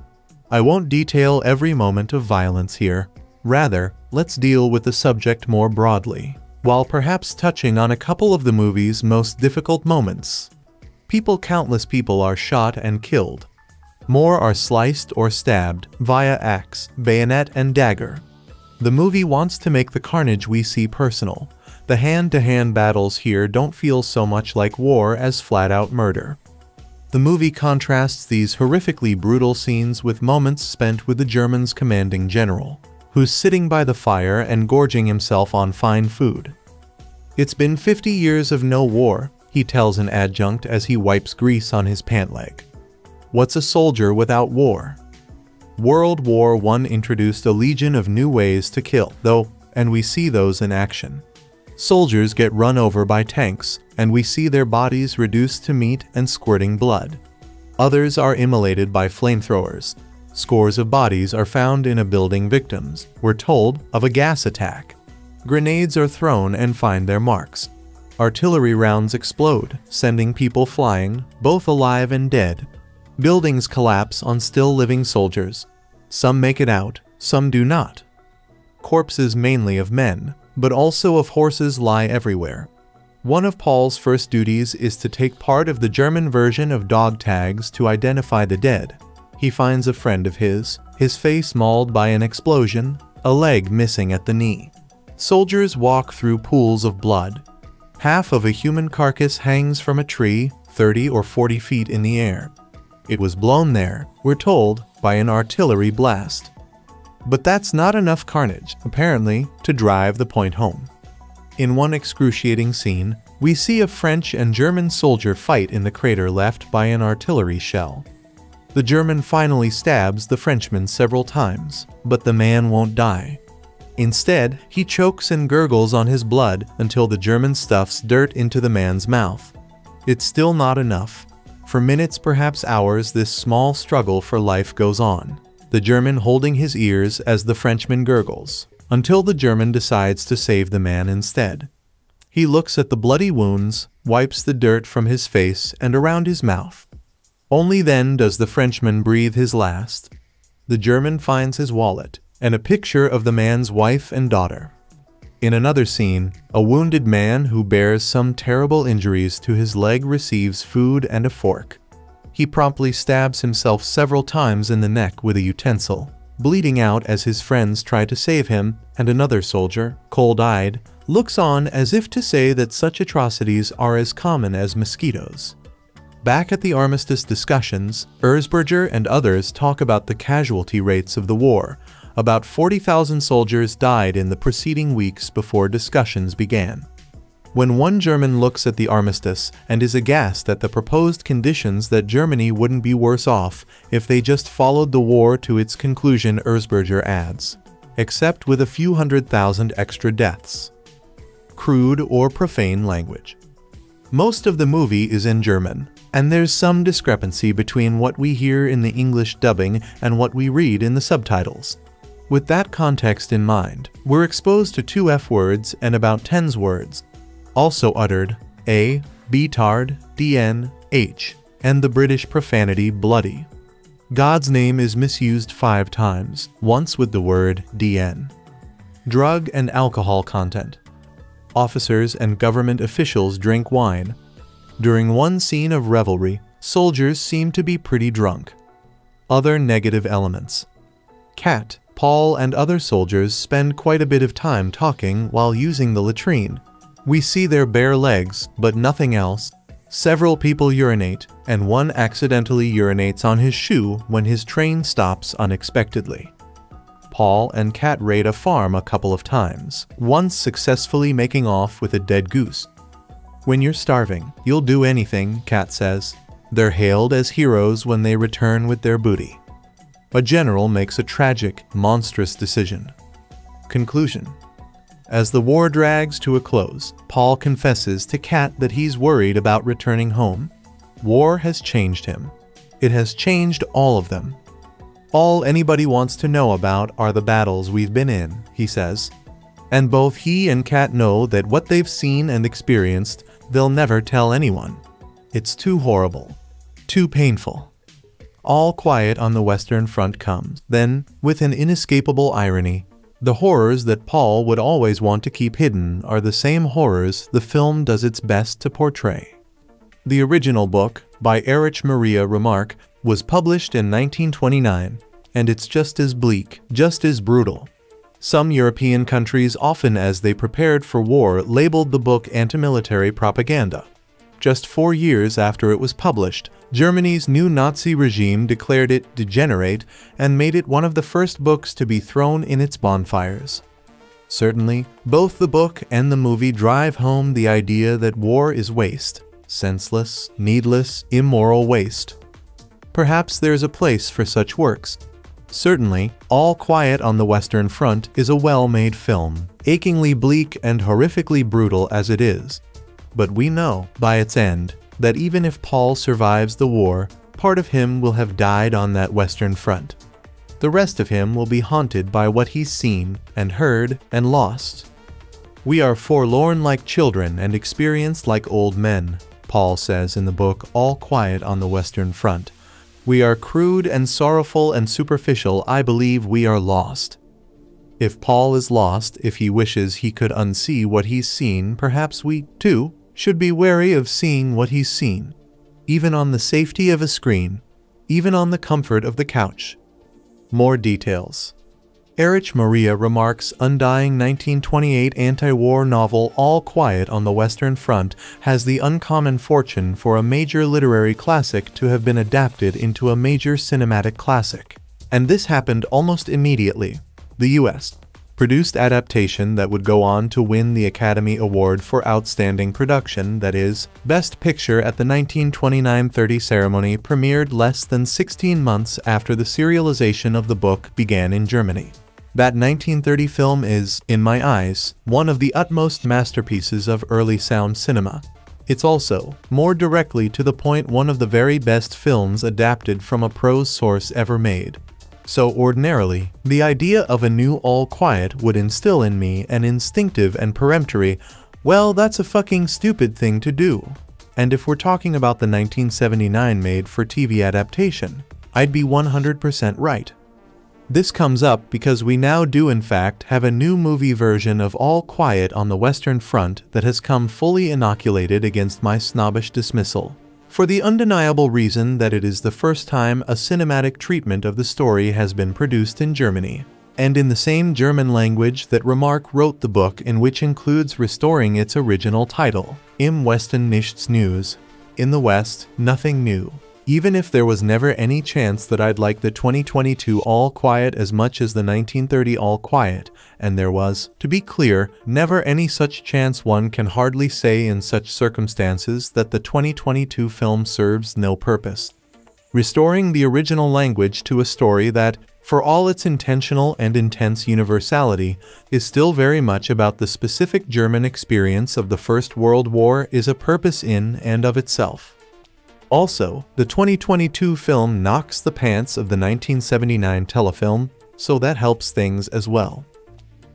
I won't detail every moment of violence here. Rather, let's deal with the subject more broadly, while perhaps touching on a couple of the movie's most difficult moments. People countless people are shot and killed. More are sliced or stabbed via axe, bayonet, and dagger. The movie wants to make the carnage we see personal. The hand-to-hand -hand battles here don't feel so much like war as flat-out murder. The movie contrasts these horrifically brutal scenes with moments spent with the German's commanding general, who's sitting by the fire and gorging himself on fine food. It's been 50 years of no war, he tells an adjunct as he wipes grease on his pant leg. What's a soldier without war? World War I introduced a legion of new ways to kill, though, and we see those in action. Soldiers get run over by tanks, and we see their bodies reduced to meat and squirting blood. Others are immolated by flamethrowers. Scores of bodies are found in a building victims, we're told, of a gas attack. Grenades are thrown and find their marks. Artillery rounds explode, sending people flying, both alive and dead, Buildings collapse on still living soldiers. Some make it out, some do not. Corpses mainly of men, but also of horses lie everywhere. One of Paul's first duties is to take part of the German version of dog tags to identify the dead. He finds a friend of his, his face mauled by an explosion, a leg missing at the knee. Soldiers walk through pools of blood. Half of a human carcass hangs from a tree 30 or 40 feet in the air. It was blown there, we're told, by an artillery blast. But that's not enough carnage, apparently, to drive the point home. In one excruciating scene, we see a French and German soldier fight in the crater left by an artillery shell. The German finally stabs the Frenchman several times, but the man won't die. Instead, he chokes and gurgles on his blood until the German stuffs dirt into the man's mouth. It's still not enough, for minutes, perhaps hours, this small struggle for life goes on, the German holding his ears as the Frenchman gurgles, until the German decides to save the man instead. He looks at the bloody wounds, wipes the dirt from his face and around his mouth. Only then does the Frenchman breathe his last. The German finds his wallet and a picture of the man's wife and daughter. In another scene, a wounded man who bears some terrible injuries to his leg receives food and a fork. He promptly stabs himself several times in the neck with a utensil, bleeding out as his friends try to save him, and another soldier, cold-eyed, looks on as if to say that such atrocities are as common as mosquitoes. Back at the armistice discussions, Erzberger and others talk about the casualty rates of the war, about 40,000 soldiers died in the preceding weeks before discussions began. When one German looks at the armistice and is aghast at the proposed conditions that Germany wouldn't be worse off if they just followed the war to its conclusion Erzberger adds, except with a few hundred thousand extra deaths. Crude or profane language. Most of the movie is in German, and there's some discrepancy between what we hear in the English dubbing and what we read in the subtitles. With that context in mind, we're exposed to two F words and about tens words, also uttered A, Betard, DN, H, and the British profanity bloody. God's name is misused five times, once with the word DN. Drug and alcohol content. Officers and government officials drink wine. During one scene of revelry, soldiers seem to be pretty drunk. Other negative elements. Kat, Paul and other soldiers spend quite a bit of time talking while using the latrine. We see their bare legs, but nothing else. Several people urinate, and one accidentally urinates on his shoe when his train stops unexpectedly. Paul and Kat raid a farm a couple of times, once successfully making off with a dead goose. When you're starving, you'll do anything, Kat says. They're hailed as heroes when they return with their booty. A general makes a tragic, monstrous decision. Conclusion As the war drags to a close, Paul confesses to Kat that he's worried about returning home. War has changed him. It has changed all of them. All anybody wants to know about are the battles we've been in, he says. And both he and Kat know that what they've seen and experienced, they'll never tell anyone. It's too horrible. Too painful. All Quiet on the Western Front comes. Then, with an inescapable irony, the horrors that Paul would always want to keep hidden are the same horrors the film does its best to portray. The original book, by Erich Maria Remarque, was published in 1929, and it's just as bleak, just as brutal. Some European countries, often as they prepared for war, labeled the book anti-military propaganda. Just four years after it was published, Germany's new Nazi regime declared it degenerate and made it one of the first books to be thrown in its bonfires. Certainly, both the book and the movie drive home the idea that war is waste, senseless, needless, immoral waste. Perhaps there's a place for such works. Certainly, All Quiet on the Western Front is a well-made film, achingly bleak and horrifically brutal as it is. But we know, by its end, that even if Paul survives the war, part of him will have died on that Western Front. The rest of him will be haunted by what he's seen and heard and lost. We are forlorn like children and experienced like old men, Paul says in the book All Quiet on the Western Front. We are crude and sorrowful and superficial, I believe we are lost. If Paul is lost, if he wishes he could unsee what he's seen, perhaps we, too, should be wary of seeing what he's seen, even on the safety of a screen, even on the comfort of the couch. More details. Erich Maria Remarque's undying 1928 anti-war novel All Quiet on the Western Front has the uncommon fortune for a major literary classic to have been adapted into a major cinematic classic. And this happened almost immediately. The US, produced adaptation that would go on to win the Academy Award for Outstanding Production, that is, Best Picture at the 1929-30 ceremony premiered less than 16 months after the serialization of the book began in Germany. That 1930 film is, in my eyes, one of the utmost masterpieces of early sound cinema. It's also, more directly to the point one of the very best films adapted from a prose source ever made. So ordinarily, the idea of a new All Quiet would instill in me an instinctive and peremptory, well, that's a fucking stupid thing to do. And if we're talking about the 1979 made-for-TV adaptation, I'd be 100% right. This comes up because we now do in fact have a new movie version of All Quiet on the Western Front that has come fully inoculated against my snobbish dismissal for the undeniable reason that it is the first time a cinematic treatment of the story has been produced in Germany, and in the same German language that Remarque wrote the book in which includes restoring its original title, Im Westen nichts Neues, in the West, nothing new even if there was never any chance that I'd like the 2022 All Quiet as much as the 1930 All Quiet, and there was, to be clear, never any such chance one can hardly say in such circumstances that the 2022 film serves no purpose. Restoring the original language to a story that, for all its intentional and intense universality, is still very much about the specific German experience of the First World War is a purpose in and of itself. Also, the 2022 film knocks the pants of the 1979 telefilm, so that helps things as well.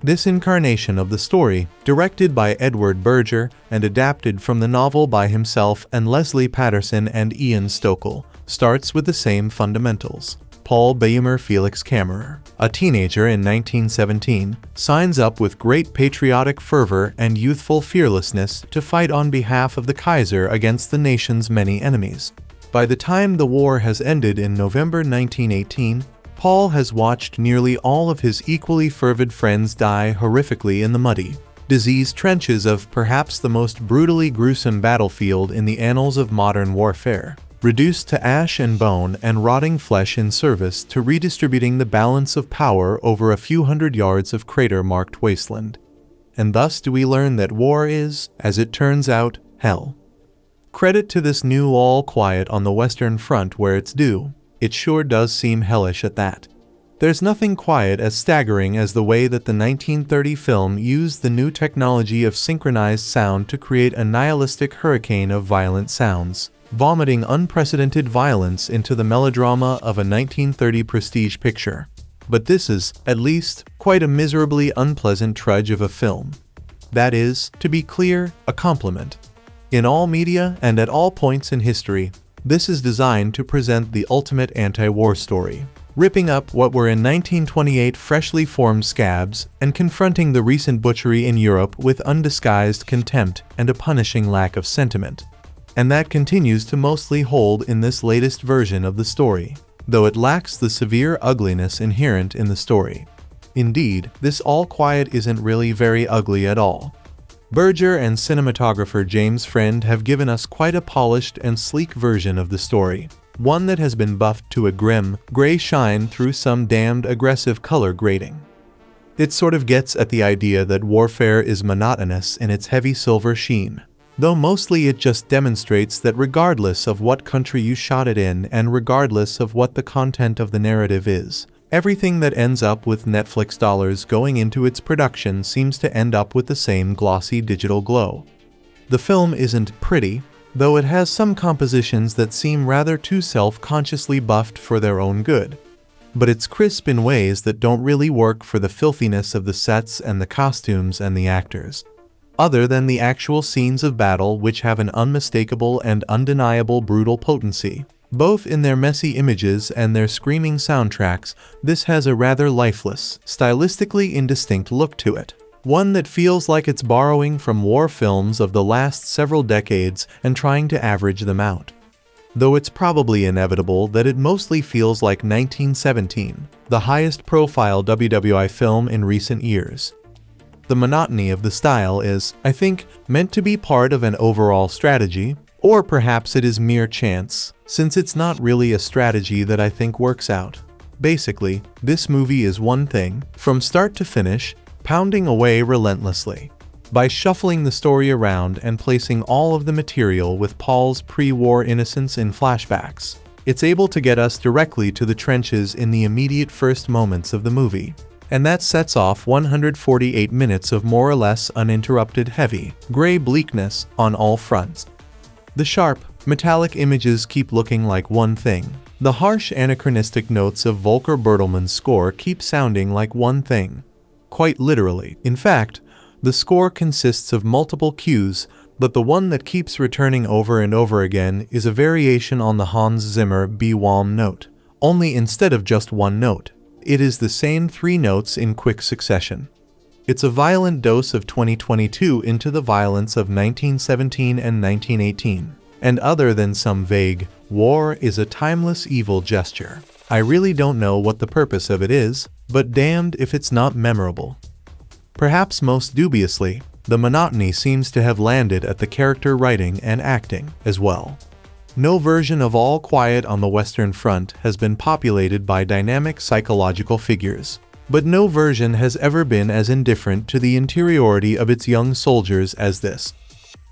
This incarnation of the story, directed by Edward Berger and adapted from the novel by himself and Lesley Paterson and Ian Stokell, starts with the same fundamentals. Paul Bäumer Felix Kammerer, a teenager in 1917, signs up with great patriotic fervor and youthful fearlessness to fight on behalf of the Kaiser against the nation's many enemies. By the time the war has ended in November 1918, Paul has watched nearly all of his equally fervid friends die horrifically in the muddy, diseased trenches of perhaps the most brutally gruesome battlefield in the annals of modern warfare reduced to ash and bone and rotting flesh in service to redistributing the balance of power over a few hundred yards of crater-marked wasteland. And thus do we learn that war is, as it turns out, hell. Credit to this new all quiet on the Western Front where it's due. It sure does seem hellish at that. There's nothing quiet as staggering as the way that the 1930 film used the new technology of synchronized sound to create a nihilistic hurricane of violent sounds vomiting unprecedented violence into the melodrama of a 1930 prestige picture. But this is, at least, quite a miserably unpleasant trudge of a film. That is, to be clear, a compliment. In all media and at all points in history, this is designed to present the ultimate anti-war story, ripping up what were in 1928 freshly formed scabs and confronting the recent butchery in Europe with undisguised contempt and a punishing lack of sentiment. And that continues to mostly hold in this latest version of the story, though it lacks the severe ugliness inherent in the story. Indeed, this All Quiet isn't really very ugly at all. Berger and cinematographer James Friend have given us quite a polished and sleek version of the story, one that has been buffed to a grim, gray shine through some damned aggressive color grading. It sort of gets at the idea that warfare is monotonous in its heavy silver sheen, though mostly it just demonstrates that regardless of what country you shot it in and regardless of what the content of the narrative is, Everything that ends up with Netflix dollars going into its production seems to end up with the same glossy digital glow. The film isn't pretty, though it has some compositions that seem rather too self-consciously buffed for their own good. But it's crisp in ways that don't really work for the filthiness of the sets and the costumes and the actors. Other than the actual scenes of battle which have an unmistakable and undeniable brutal potency. Both in their messy images and their screaming soundtracks, this has a rather lifeless, stylistically indistinct look to it. One that feels like it's borrowing from war films of the last several decades and trying to average them out. Though it's probably inevitable that it mostly feels like 1917, the highest profile WWI film in recent years. The monotony of the style is, I think, meant to be part of an overall strategy, or perhaps it is mere chance, since it's not really a strategy that I think works out. Basically, this movie is one thing, from start to finish, pounding away relentlessly. By shuffling the story around and placing all of the material with Paul's pre-war innocence in flashbacks, it's able to get us directly to the trenches in the immediate first moments of the movie. And that sets off 148 minutes of more or less uninterrupted heavy, gray bleakness on all fronts. The sharp, metallic images keep looking like one thing. The harsh anachronistic notes of Volker Bertelmann's score keep sounding like one thing. Quite literally. In fact, the score consists of multiple cues, but the one that keeps returning over and over again is a variation on the Hans Zimmer B-Walm note, only instead of just one note. It is the same three notes in quick succession. It's a violent dose of 2022 into the violence of 1917 and 1918. And other than some vague, war is a timeless evil gesture. I really don't know what the purpose of it is, but damned if it's not memorable. Perhaps most dubiously, the monotony seems to have landed at the character writing and acting as well. No version of All Quiet on the Western Front has been populated by dynamic psychological figures, but no version has ever been as indifferent to the interiority of its young soldiers as this.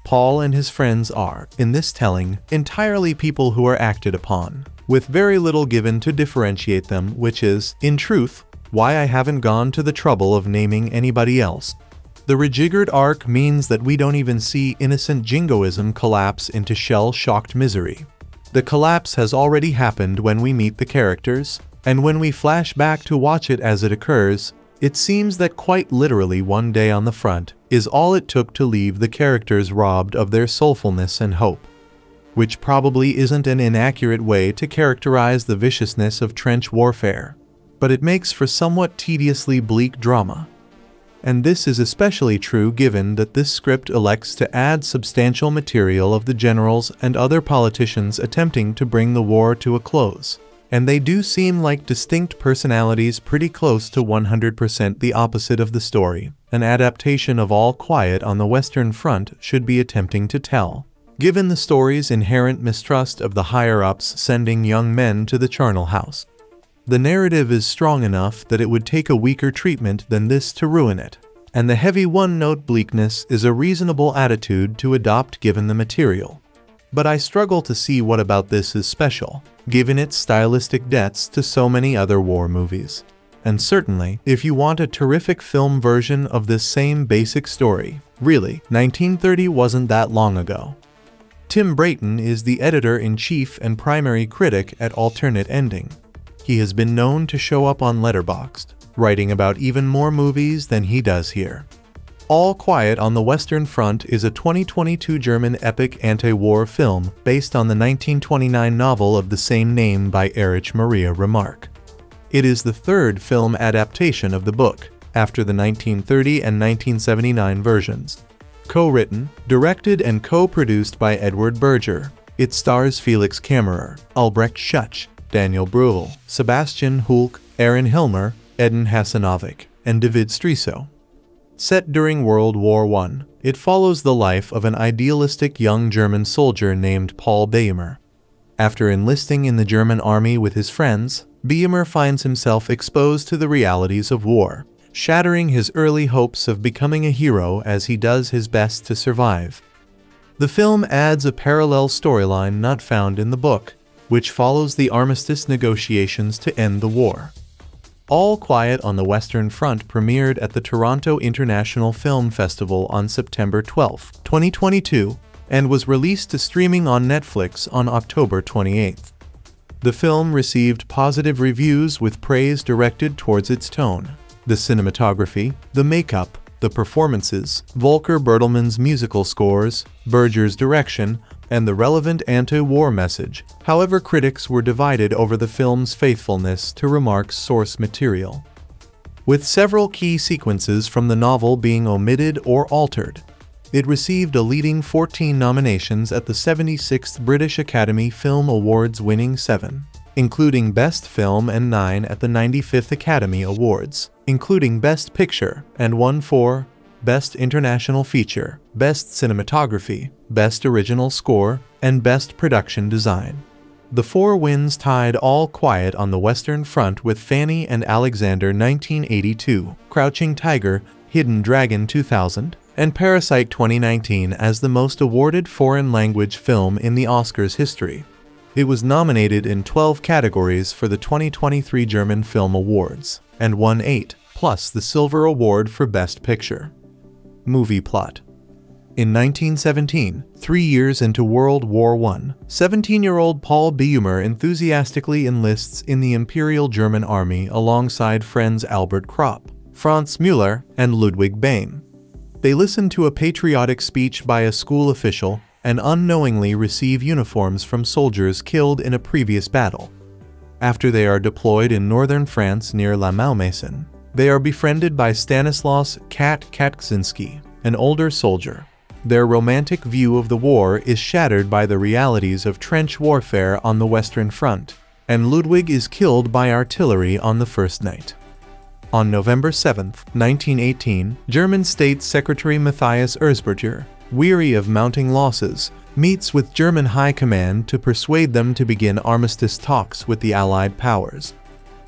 Paul and his friends are, in this telling, entirely people who are acted upon, with very little given to differentiate them, which is, in truth, why I haven't gone to the trouble of naming anybody else. The rejiggered arc means that we don't even see innocent jingoism collapse into shell-shocked misery. The collapse has already happened when we meet the characters, and when we flash back to watch it as it occurs, it seems that quite literally one day on the front is all it took to leave the characters robbed of their soulfulness and hope. Which probably isn't an inaccurate way to characterize the viciousness of trench warfare, but it makes for somewhat tediously bleak drama. And this is especially true given that this script elects to add substantial material of the generals and other politicians attempting to bring the war to a close and they do seem like distinct personalities pretty close to 100% the opposite of the story. An adaptation of All Quiet on the Western Front should be attempting to tell. Given the story's inherent mistrust of the higher-ups sending young men to the charnel house. The narrative is strong enough that it would take a weaker treatment than this to ruin it, and the heavy one-note bleakness is a reasonable attitude to adopt given the material. But I struggle to see what about this is special given its stylistic debts to so many other war movies. And certainly, if you want a terrific film version of this same basic story, really, 1930 wasn't that long ago. Tim Brayton is the editor-in-chief and primary critic at Alternate Ending. He has been known to show up on Letterboxd, writing about even more movies than he does here. All Quiet on the Western Front is a 2022 German epic anti-war film based on the 1929 novel of the same name by Erich Maria Remarque. It is the third film adaptation of the book, after the 1930 and 1979 versions. Co-written, directed and co-produced by Edward Berger, it stars Felix Kammerer, Albrecht Schuch, Daniel Brühl, Sebastian Hülk, Aaron Hilmer, Edin Hasanovic, and David Striesow. Set during World War I, it follows the life of an idealistic young German soldier named Paul Bäumer. After enlisting in the German army with his friends, Bäumer finds himself exposed to the realities of war, shattering his early hopes of becoming a hero as he does his best to survive. The film adds a parallel storyline not found in the book, which follows the armistice negotiations to end the war. All Quiet on the Western Front premiered at the Toronto International Film Festival on September 12, 2022, and was released to streaming on Netflix on October 28. The film received positive reviews with praise directed towards its tone, the cinematography, the makeup, the performances, Volker Bertelmann's musical scores, Berger's direction, and the relevant anti-war message. However, critics were divided over the film's faithfulness to Remarque's source material. With several key sequences from the novel being omitted or altered, it received a leading 14 nominations at the 76th British Academy Film Awards winning 7, including Best Film and 9 at the 95th Academy Awards, including Best Picture, and won for Best International Feature, Best Cinematography, Best Original Score, and Best Production Design. The four wins tied All Quiet on the Western Front with Fanny and Alexander 1982, Crouching Tiger, Hidden Dragon 2000, and Parasite 2019 as the most awarded foreign language film in the Oscars history. It was nominated in 12 categories for the 2023 German Film Awards, and won 8, plus the Silver Award for Best Picture. Movie plot In 1917, three years into World War I, 17-year-old Paul Bäumer enthusiastically enlists in the Imperial German Army alongside friends Albert Kropp, Franz Müller, and Ludwig Behm. They listen to a patriotic speech by a school official and unknowingly receive uniforms from soldiers killed in a previous battle. After they are deployed in northern France near La Malmaison, they are befriended by Stanislaus Kat Katczinsky, an older soldier. Their romantic view of the war is shattered by the realities of trench warfare on the Western Front, and Ludwig is killed by artillery on the first night. On November 7, 1918, German State Secretary Matthias Erzberger, weary of mounting losses, meets with German High Command to persuade them to begin armistice talks with the Allied powers.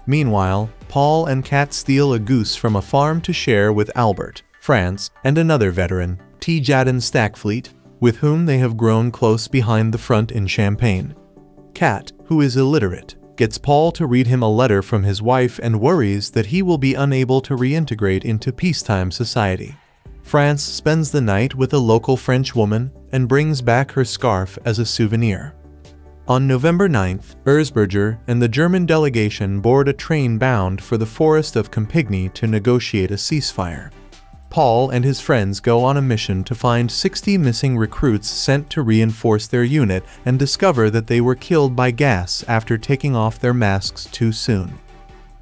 Meanwhile, Paul and Kat steal a goose from a farm to share with Albert, Franz, and another veteran, Tjaden Stackfleet, with whom they have grown close behind the front in Champagne. Kat, who is illiterate, gets Paul to read him a letter from his wife and worries that he will be unable to reintegrate into peacetime society. Franz spends the night with a local French woman and brings back her scarf as a souvenir. On November 9th, Erzberger and the German delegation board a train bound for the forest of Compiègne to negotiate a ceasefire. Paul and his friends go on a mission to find 60 missing recruits sent to reinforce their unit and discover that they were killed by gas after taking off their masks too soon.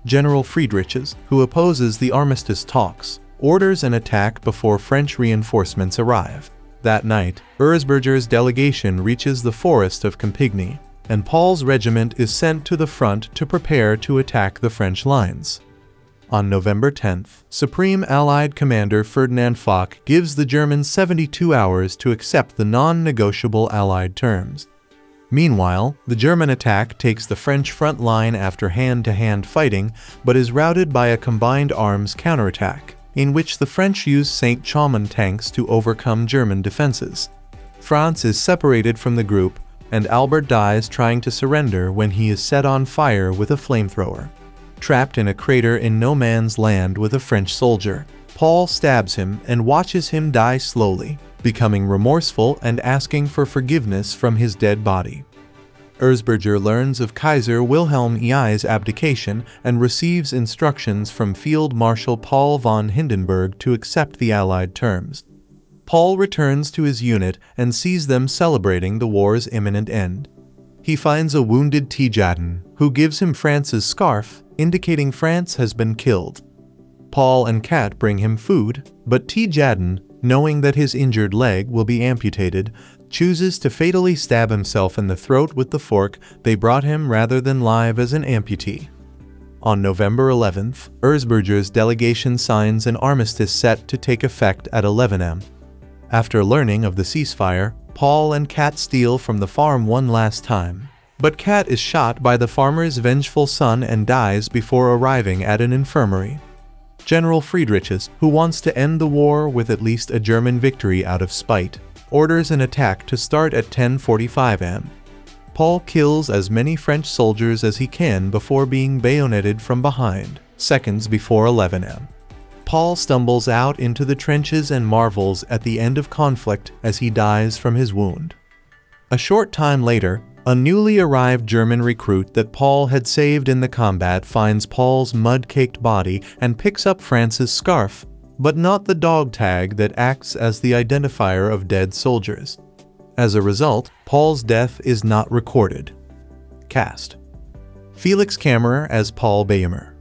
General Friedrichs, who opposes the armistice talks, orders an attack before French reinforcements arrive. That night, Erzberger's delegation reaches the forest of Compiègne, and Paul's regiment is sent to the front to prepare to attack the French lines. On November 10th, Supreme Allied Commander Ferdinand Foch gives the Germans 72 hours to accept the non-negotiable Allied terms. Meanwhile, the German attack takes the French front line after hand-to-hand -hand fighting, but is routed by a combined arms counterattack in which the French use Saint-Chamond tanks to overcome German defenses. Franz is separated from the group, and Albert dies trying to surrender when he is set on fire with a flamethrower. Trapped in a crater in no man's land with a French soldier, Paul stabs him and watches him die slowly, becoming remorseful and asking for forgiveness from his dead body. Erzberger learns of Kaiser Wilhelm II's abdication and receives instructions from Field Marshal Paul von Hindenburg to accept the Allied terms. Paul returns to his unit and sees them celebrating the war's imminent end. He finds a wounded Tjaden, who gives him Franz's scarf, indicating Franz has been killed. Paul and Kat bring him food, but Tjaden, knowing that his injured leg will be amputated, chooses to fatally stab himself in the throat with the fork they brought him rather than live as an amputee. On November 11th, Erzberger's delegation signs an armistice set to take effect at 11 am. After learning of the ceasefire, Paul and Kat steal from the farm one last time. But Kat is shot by the farmer's vengeful son and dies before arriving at an infirmary. General Friedrichs, who wants to end the war with at least a German victory out of spite, orders an attack to start at 10.45 am. Paul kills as many French soldiers as he can before being bayoneted from behind, seconds before 11 am. Paul stumbles out into the trenches and marvels at the end of conflict as he dies from his wound. A short time later, a newly arrived German recruit that Paul had saved in the combat finds Paul's mud-caked body and picks up Franz's scarf, but not the dog tag that acts as the identifier of dead soldiers. As a result, Paul's death is not recorded. Cast. Felix Kammerer as Paul Bäumer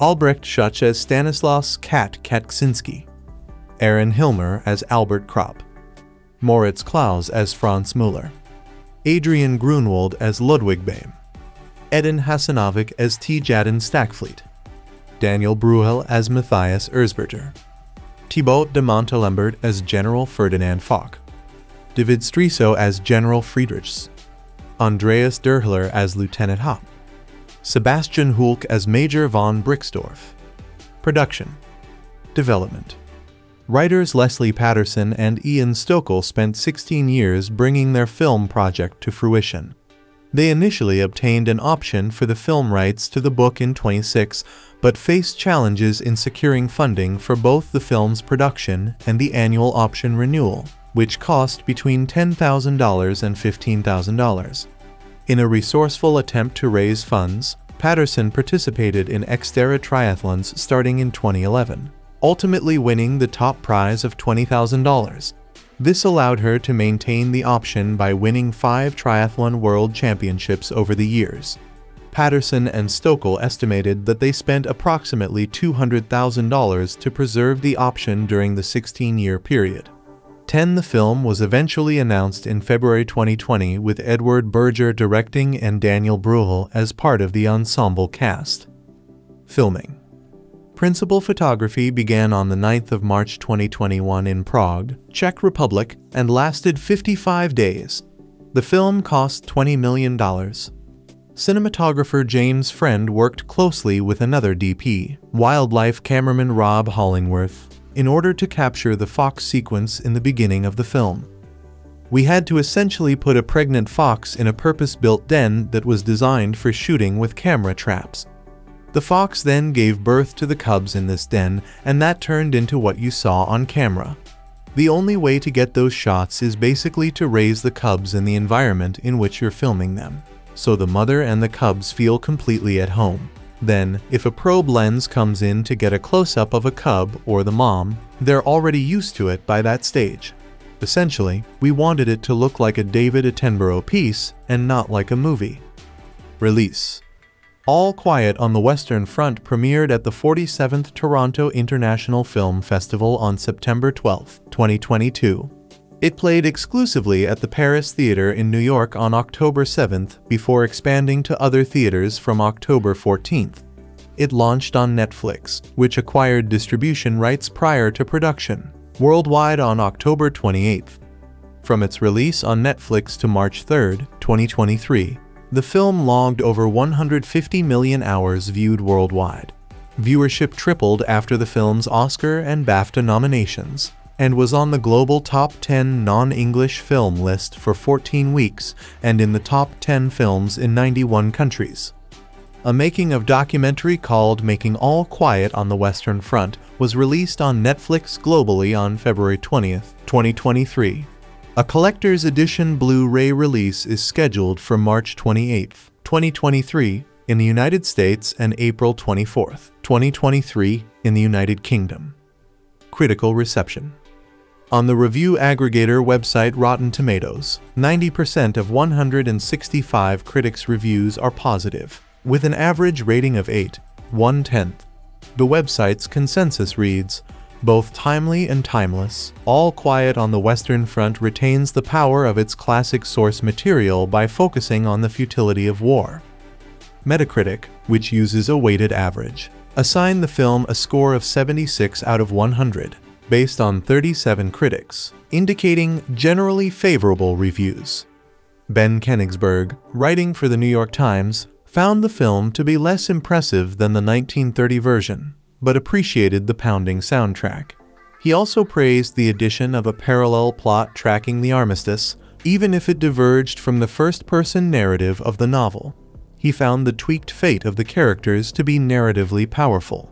Albrecht Schuch as Stanislaus Kat Katczinsky. Aaron Hilmer as Albert Kropp. Moritz Klaus as Franz Müller. Adrian Grünewald as Ludwig Behm, Edin Hasanovic as Tjaden Stackfleet, Daniel Brühl as Matthias Erzberger, Thibaut de Montalembert as General Ferdinand Foch, David Striesow as General Friedrichs, Andreas Döhler as Lieutenant Hopp, Sebastian Hülk as Major von Brixdorf. Production Development Writers Lesley Paterson and Ian Stokell spent 16 years bringing their film project to fruition. They initially obtained an option for the film rights to the book in 26, but faced challenges in securing funding for both the film's production and the annual option renewal, which cost between $10,000 and $15,000. In a resourceful attempt to raise funds, Paterson participated in Xterra triathlons starting in 2011 ultimately winning the top prize of $20,000. This allowed her to maintain the option by winning five Triathlon World Championships over the years. Paterson and Stokell estimated that they spent approximately $200,000 to preserve the option during the 16-year period. 10 The film was eventually announced in February 2020 with Edward Berger directing and Daniel Brühl as part of the ensemble cast. Filming Principal photography began on the 9th of March 2021 in Prague, Czech Republic, and lasted 55 days. The film cost $20 million. Cinematographer James Friend worked closely with another DP, wildlife cameraman Rob Hollingworth, in order to capture the fox sequence in the beginning of the film. We had to essentially put a pregnant fox in a purpose-built den that was designed for shooting with camera traps. The fox then gave birth to the cubs in this den, and that turned into what you saw on camera. The only way to get those shots is basically to raise the cubs in the environment in which you're filming them, so the mother and the cubs feel completely at home. Then, if a probe lens comes in to get a close-up of a cub or the mom, they're already used to it by that stage. Essentially, we wanted it to look like a David Attenborough piece and not like a movie. Release all Quiet on the Western Front premiered at the 47th Toronto International Film Festival on September 12, 2022. It played exclusively at the Paris Theatre in New York on October 7th before expanding to other theaters from October 14th. It launched on Netflix, which acquired distribution rights prior to production, worldwide on October 28th. From its release on Netflix to March 3, 2023, the film logged over 150 million hours viewed worldwide. Viewership tripled after the film's Oscar and BAFTA nominations, and was on the global top 10 non-English film list for 14 weeks and in the top 10 films in 91 countries. A making of documentary called Making All Quiet on the Western Front was released on Netflix globally on February 20, 2023. A collector's edition Blu-ray release is scheduled for March 28, 2023 in the United States and April 24, 2023 in the United Kingdom. Critical reception. On the review aggregator website Rotten Tomatoes, 90% of 165 critics' reviews are positive, with an average rating of 8, 1 tenth. The website's consensus reads, both timely and timeless, All Quiet on the Western Front retains the power of its classic source material by focusing on the futility of war. Metacritic, which uses a weighted average, assigned the film a score of 76 out of 100, based on 37 critics, indicating generally favorable reviews. Ben Kenigsberg, writing for the New York Times, found the film to be less impressive than the 1930 version, but appreciated the pounding soundtrack. He also praised the addition of a parallel plot tracking the armistice, even if it diverged from the first-person narrative of the novel. He found the tweaked fate of the characters to be narratively powerful.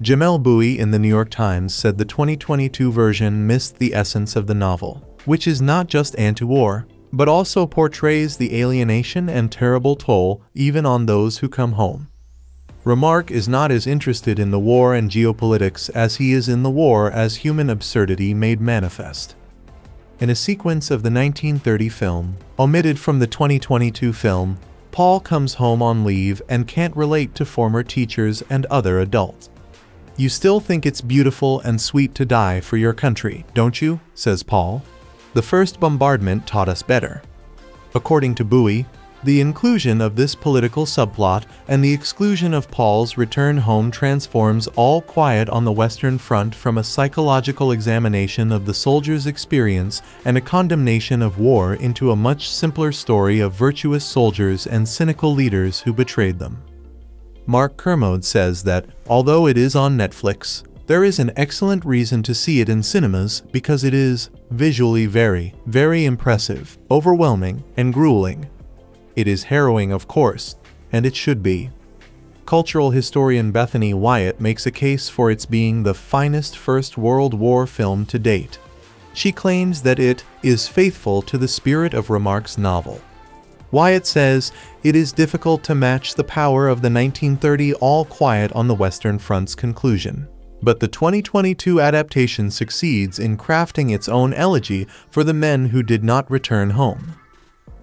Jamelle Bouie in the New York Times said the 2022 version missed the essence of the novel, which is not just anti-war, but also portrays the alienation and terrible toll even on those who come home. Remarque is not as interested in the war and geopolitics as he is in the war as human absurdity made manifest. In a sequence of the 1930 film, omitted from the 2022 film, Paul comes home on leave and can't relate to former teachers and other adults. You still think it's beautiful and sweet to die for your country, don't you? says Paul. The first bombardment taught us better. According to Bouie, the inclusion of this political subplot and the exclusion of Paul's return home transforms All Quiet on the Western Front from a psychological examination of the soldier's experience and a condemnation of war into a much simpler story of virtuous soldiers and cynical leaders who betrayed them. Mark Kermode says that, although it is on Netflix, there is an excellent reason to see it in cinemas because it is visually very, very impressive, overwhelming, and grueling, it is harrowing, of course, and it should be. Cultural historian Bethany Wyatt makes a case for its being the finest First World War film to date. She claims that it is faithful to the spirit of Remarque's novel. Wyatt says it is difficult to match the power of the 1930 All Quiet on the Western Front's conclusion. But the 2022 adaptation succeeds in crafting its own elegy for the men who did not return home.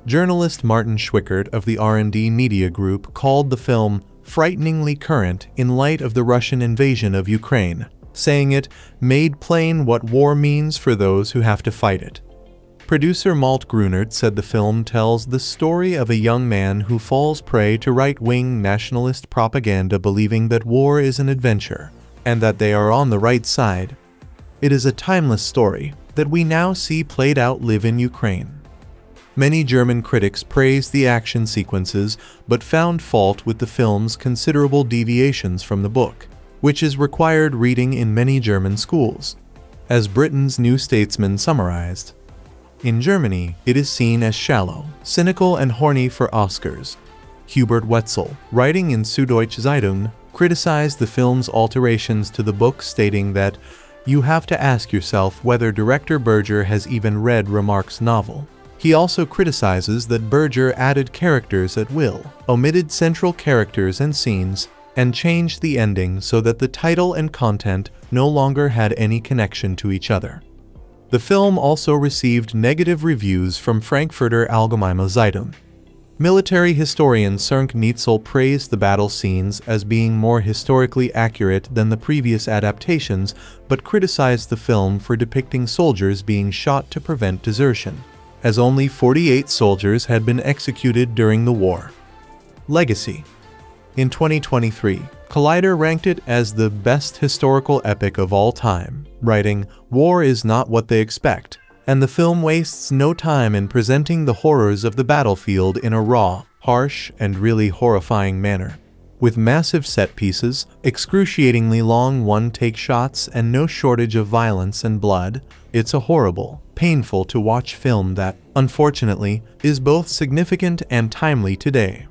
Journalist Martin Schwickert of the R&D Media Group called the film frighteningly current in light of the Russian invasion of Ukraine, saying it made plain what war means for those who have to fight it. Producer Malte Grunert said the film tells the story of a young man who falls prey to right-wing nationalist propaganda believing that war is an adventure, and that they are on the right side. It is a timeless story that we now see played out live in Ukraine. Many German critics praised the action sequences but found fault with the film's considerable deviations from the book, which is required reading in many German schools. As Britain's New Statesman summarized, in Germany, it is seen as shallow, cynical, and horny for Oscars. Hubert Wetzel, writing in Süddeutsche Zeitung, criticized the film's alterations to the book stating that you have to ask yourself whether director Berger has even read Remarque's novel. He also criticizes that Berger added characters at will, omitted central characters and scenes, and changed the ending so that the title and content no longer had any connection to each other. The film also received negative reviews from Frankfurter Allgemeine Zeitung. Military historian Sönke Neitzel praised the battle scenes as being more historically accurate than the previous adaptations, but criticized the film for depicting soldiers being shot to prevent desertion as only 48 soldiers had been executed during the war. Legacy In 2023, Collider ranked it as the best historical epic of all time, writing, War is not what they expect, and the film wastes no time in presenting the horrors of the battlefield in a raw, harsh, and really horrifying manner. With massive set pieces, excruciatingly long one-take shots, and no shortage of violence and blood, it's a horrible, painful to watch film that, unfortunately, is both significant and timely today.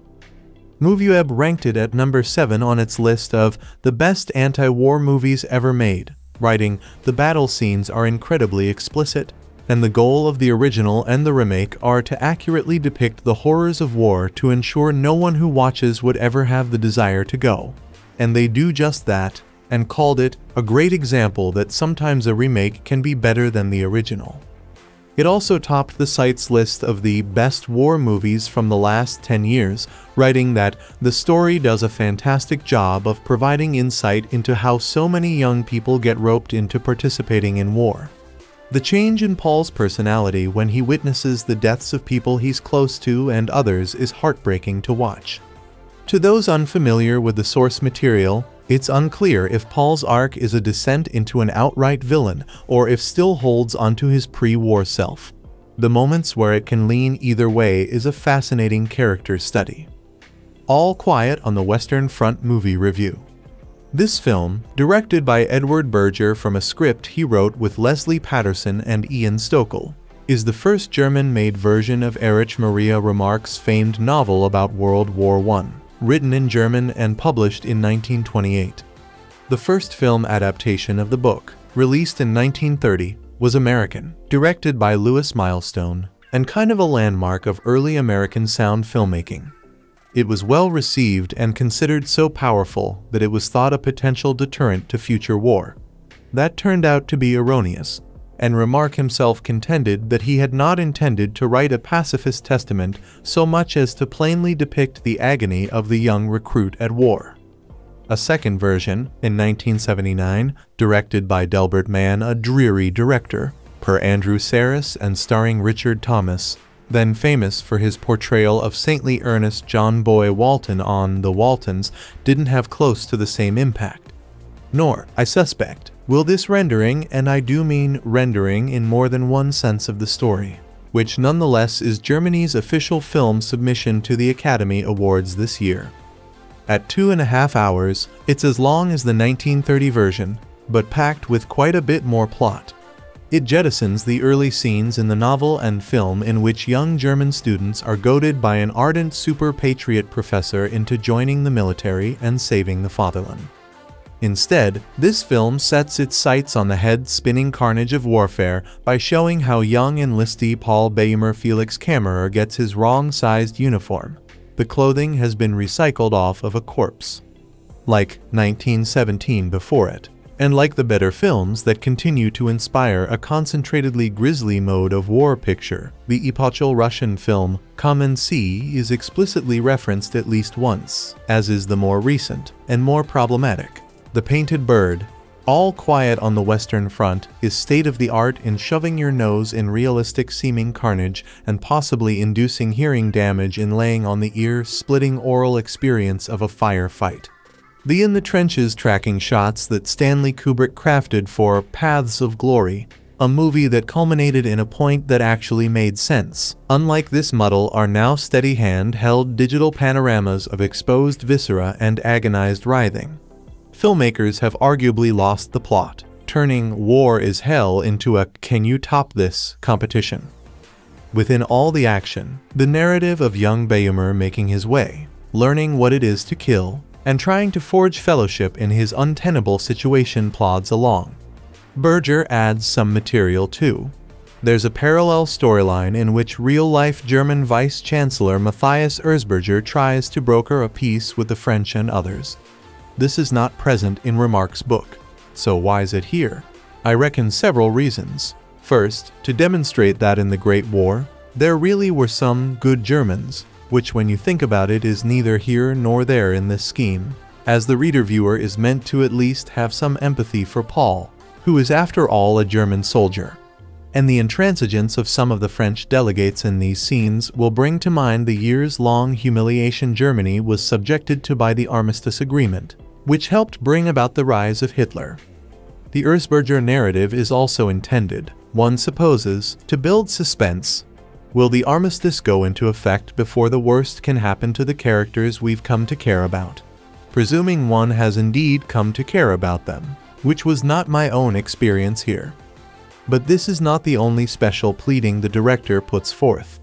MovieWeb ranked it at number 7 on its list of the best anti-war movies ever made, writing, the battle scenes are incredibly explicit, and the goal of the original and the remake are to accurately depict the horrors of war to ensure no one who watches would ever have the desire to go. And they do just that, and called it a great example that sometimes a remake can be better than the original. It also topped the site's list of the best war movies from the last 10 years, writing that the story does a fantastic job of providing insight into how so many young people get roped into participating in war. The change in Paul's personality when he witnesses the deaths of people he's close to and others is heartbreaking to watch. To those unfamiliar with the source material, it's unclear if Paul's arc is a descent into an outright villain or if still holds onto his pre-war self. The moments where it can lean either way is a fascinating character study. All Quiet on the Western Front Movie Review This film, directed by Edward Berger from a script he wrote with Lesley Paterson and Ian Stokell, is the first German-made version of Erich Maria Remarque's famed novel about World War I written in German and published in 1928. The first film adaptation of the book, released in 1930, was American, directed by Lewis Milestone, and kind of a landmark of early American sound filmmaking. It was well received and considered so powerful that it was thought a potential deterrent to future war. That turned out to be erroneous, and Remarque himself contended that he had not intended to write a pacifist testament so much as to plainly depict the agony of the young recruit at war. A second version, in 1979, directed by Delbert Mann, a dreary director, per Andrew Sarris and starring Richard Thomas, then famous for his portrayal of saintly earnest John Boy Walton on The Waltons, didn't have close to the same impact. Nor, I suspect, will this rendering, and I do mean rendering in more than one sense of the story, which nonetheless is Germany's official film submission to the Academy Awards this year. At two and a half hours, it's as long as the 1930 version, but packed with quite a bit more plot. It jettisons the early scenes in the novel and film in which young German students are goaded by an ardent super patriot professor into joining the military and saving the fatherland. Instead, this film sets its sights on the head-spinning carnage of warfare by showing how young and listy Paul Bäumer Felix Kammerer gets his wrong-sized uniform. The clothing has been recycled off of a corpse. Like 1917 before it, and like the better films that continue to inspire a concentratedly grisly mode of war picture, the epochal Russian film Come and See is explicitly referenced at least once, as is the more recent and more problematic the Painted Bird, all quiet on the Western Front, is state-of-the-art in shoving your nose in realistic-seeming carnage and possibly inducing hearing damage in laying on the ear-splitting aural experience of a firefight. The in-the-trenches tracking shots that Stanley Kubrick crafted for Paths of Glory, a movie that culminated in a point that actually made sense. Unlike this muddle are now steady-hand held digital panoramas of exposed viscera and agonized writhing filmmakers have arguably lost the plot, turning War is Hell into a can you top this competition. Within all the action, the narrative of young Bäumer making his way, learning what it is to kill, and trying to forge fellowship in his untenable situation plods along. Berger adds some material too. There's a parallel storyline in which real-life German Vice-Chancellor Matthias Erzberger tries to broker a peace with the French and others. This is not present in Remarque's book. So why is it here? I reckon several reasons. First, to demonstrate that in the Great War, there really were some good Germans, which when you think about it is neither here nor there in this scheme, as the reader viewer is meant to at least have some empathy for Paul, who is after all a German soldier. And the intransigence of some of the French delegates in these scenes will bring to mind the years-long humiliation Germany was subjected to by the Armistice Agreement, which helped bring about the rise of Hitler. The Erzberger narrative is also intended, one supposes, to build suspense. Will the armistice go into effect before the worst can happen to the characters we've come to care about? Presuming one has indeed come to care about them, which was not my own experience here. But this is not the only special pleading the director puts forth.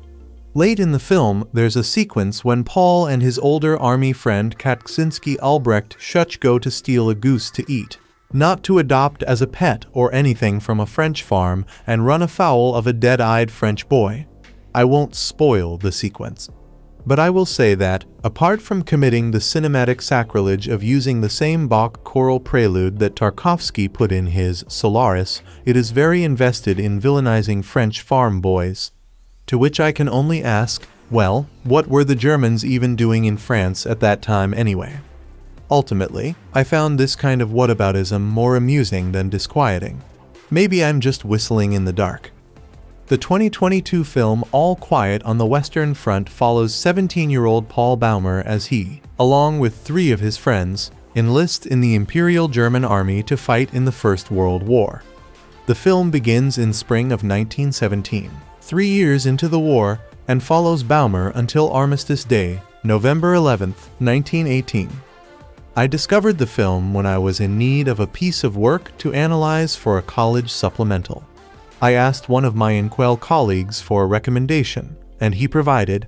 Late in the film, there's a sequence when Paul and his older army friend Katczinsky Albrecht Schuch go to steal a goose to eat. not to adopt as a pet or anything from a French farm and run afoul of a dead-eyed French boy. I won't spoil the sequence. But I will say that, apart from committing the cinematic sacrilege of using the same Bach choral prelude that Tarkovsky put in his Solaris, it is very invested in villainizing French farm boys. To which I can only ask, well, what were the Germans even doing in France at that time anyway? Ultimately, I found this kind of whataboutism more amusing than disquieting. Maybe I'm just whistling in the dark. The 2022 film All Quiet on the Western Front follows 17-year-old Paul Baumer as he, along with three of his friends, enlist in the Imperial German Army to fight in the First World War. The film begins in spring of 1917, three years into the war, and follows Baumer until Armistice Day, November 11, 1918. I discovered the film when I was in need of a piece of work to analyze for a college supplemental. I asked one of my Inkwell colleagues for a recommendation, and he provided.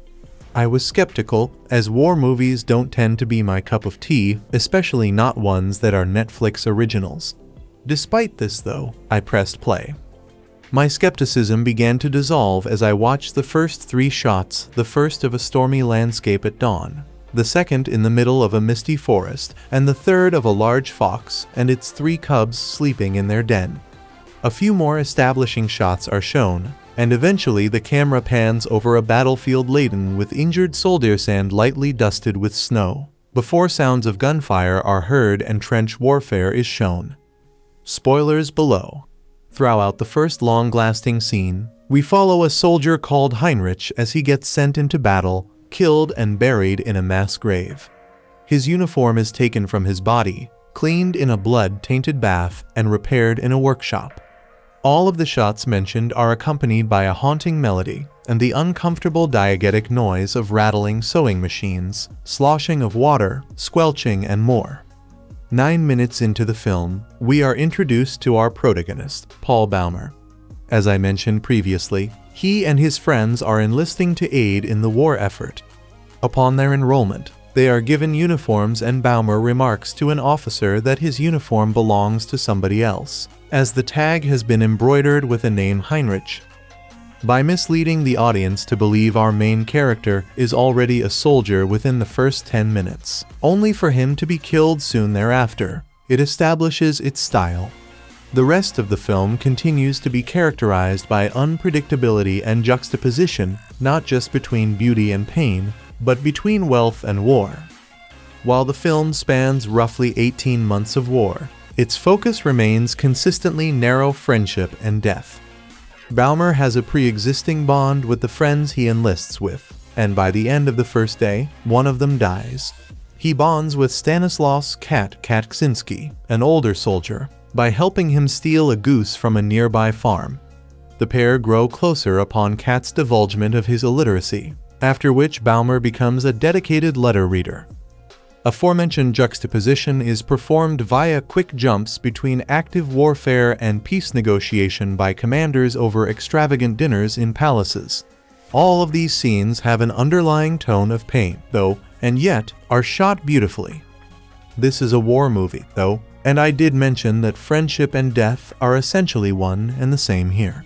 I was skeptical, as war movies don't tend to be my cup of tea, especially not ones that are Netflix originals. Despite this though, I pressed play. My skepticism began to dissolve as I watched the first three shots, the first of a stormy landscape at dawn, the second in the middle of a misty forest, and the third of a large fox and its three cubs sleeping in their den. A few more establishing shots are shown, and eventually the camera pans over a battlefield laden with injured soldier sand lightly dusted with snow, before sounds of gunfire are heard and trench warfare is shown. Spoilers below. Throughout the first long-lasting scene, we follow a soldier called Heinrich as he gets sent into battle, killed and buried in a mass grave. His uniform is taken from his body, cleaned in a blood-tainted bath, and repaired in a workshop. All of the shots mentioned are accompanied by a haunting melody and the uncomfortable diegetic noise of rattling sewing machines, sloshing of water, squelching, and more. Nine minutes into the film, we are introduced to our protagonist, Paul Baumer. As I mentioned previously, he and his friends are enlisting to aid in the war effort. Upon their enrollment, they are given uniforms and Baumer remarks to an officer that his uniform belongs to somebody else, as the tag has been embroidered with the name Heinrich. By misleading the audience to believe our main character is already a soldier within the first 10 minutes, only for him to be killed soon thereafter, it establishes its style. The rest of the film continues to be characterized by unpredictability and juxtaposition, not just between beauty and pain, but between wealth and war. While the film spans roughly 18 months of war, its focus remains consistently narrow friendship and death. Baumer has a pre-existing bond with the friends he enlists with, and by the end of the first day, one of them dies. He bonds with Stanislaus Kat Katczinsky, an older soldier, by helping him steal a goose from a nearby farm. The pair grow closer upon Kat's divulgement of his illiteracy, after which Baumer becomes a dedicated letter reader. Aforementioned juxtaposition is performed via quick jumps between active warfare and peace negotiation by commanders over extravagant dinners in palaces. All of these scenes have an underlying tone of pain, though, and yet are shot beautifully. This is a war movie, though, and I did mention that friendship and death are essentially one and the same here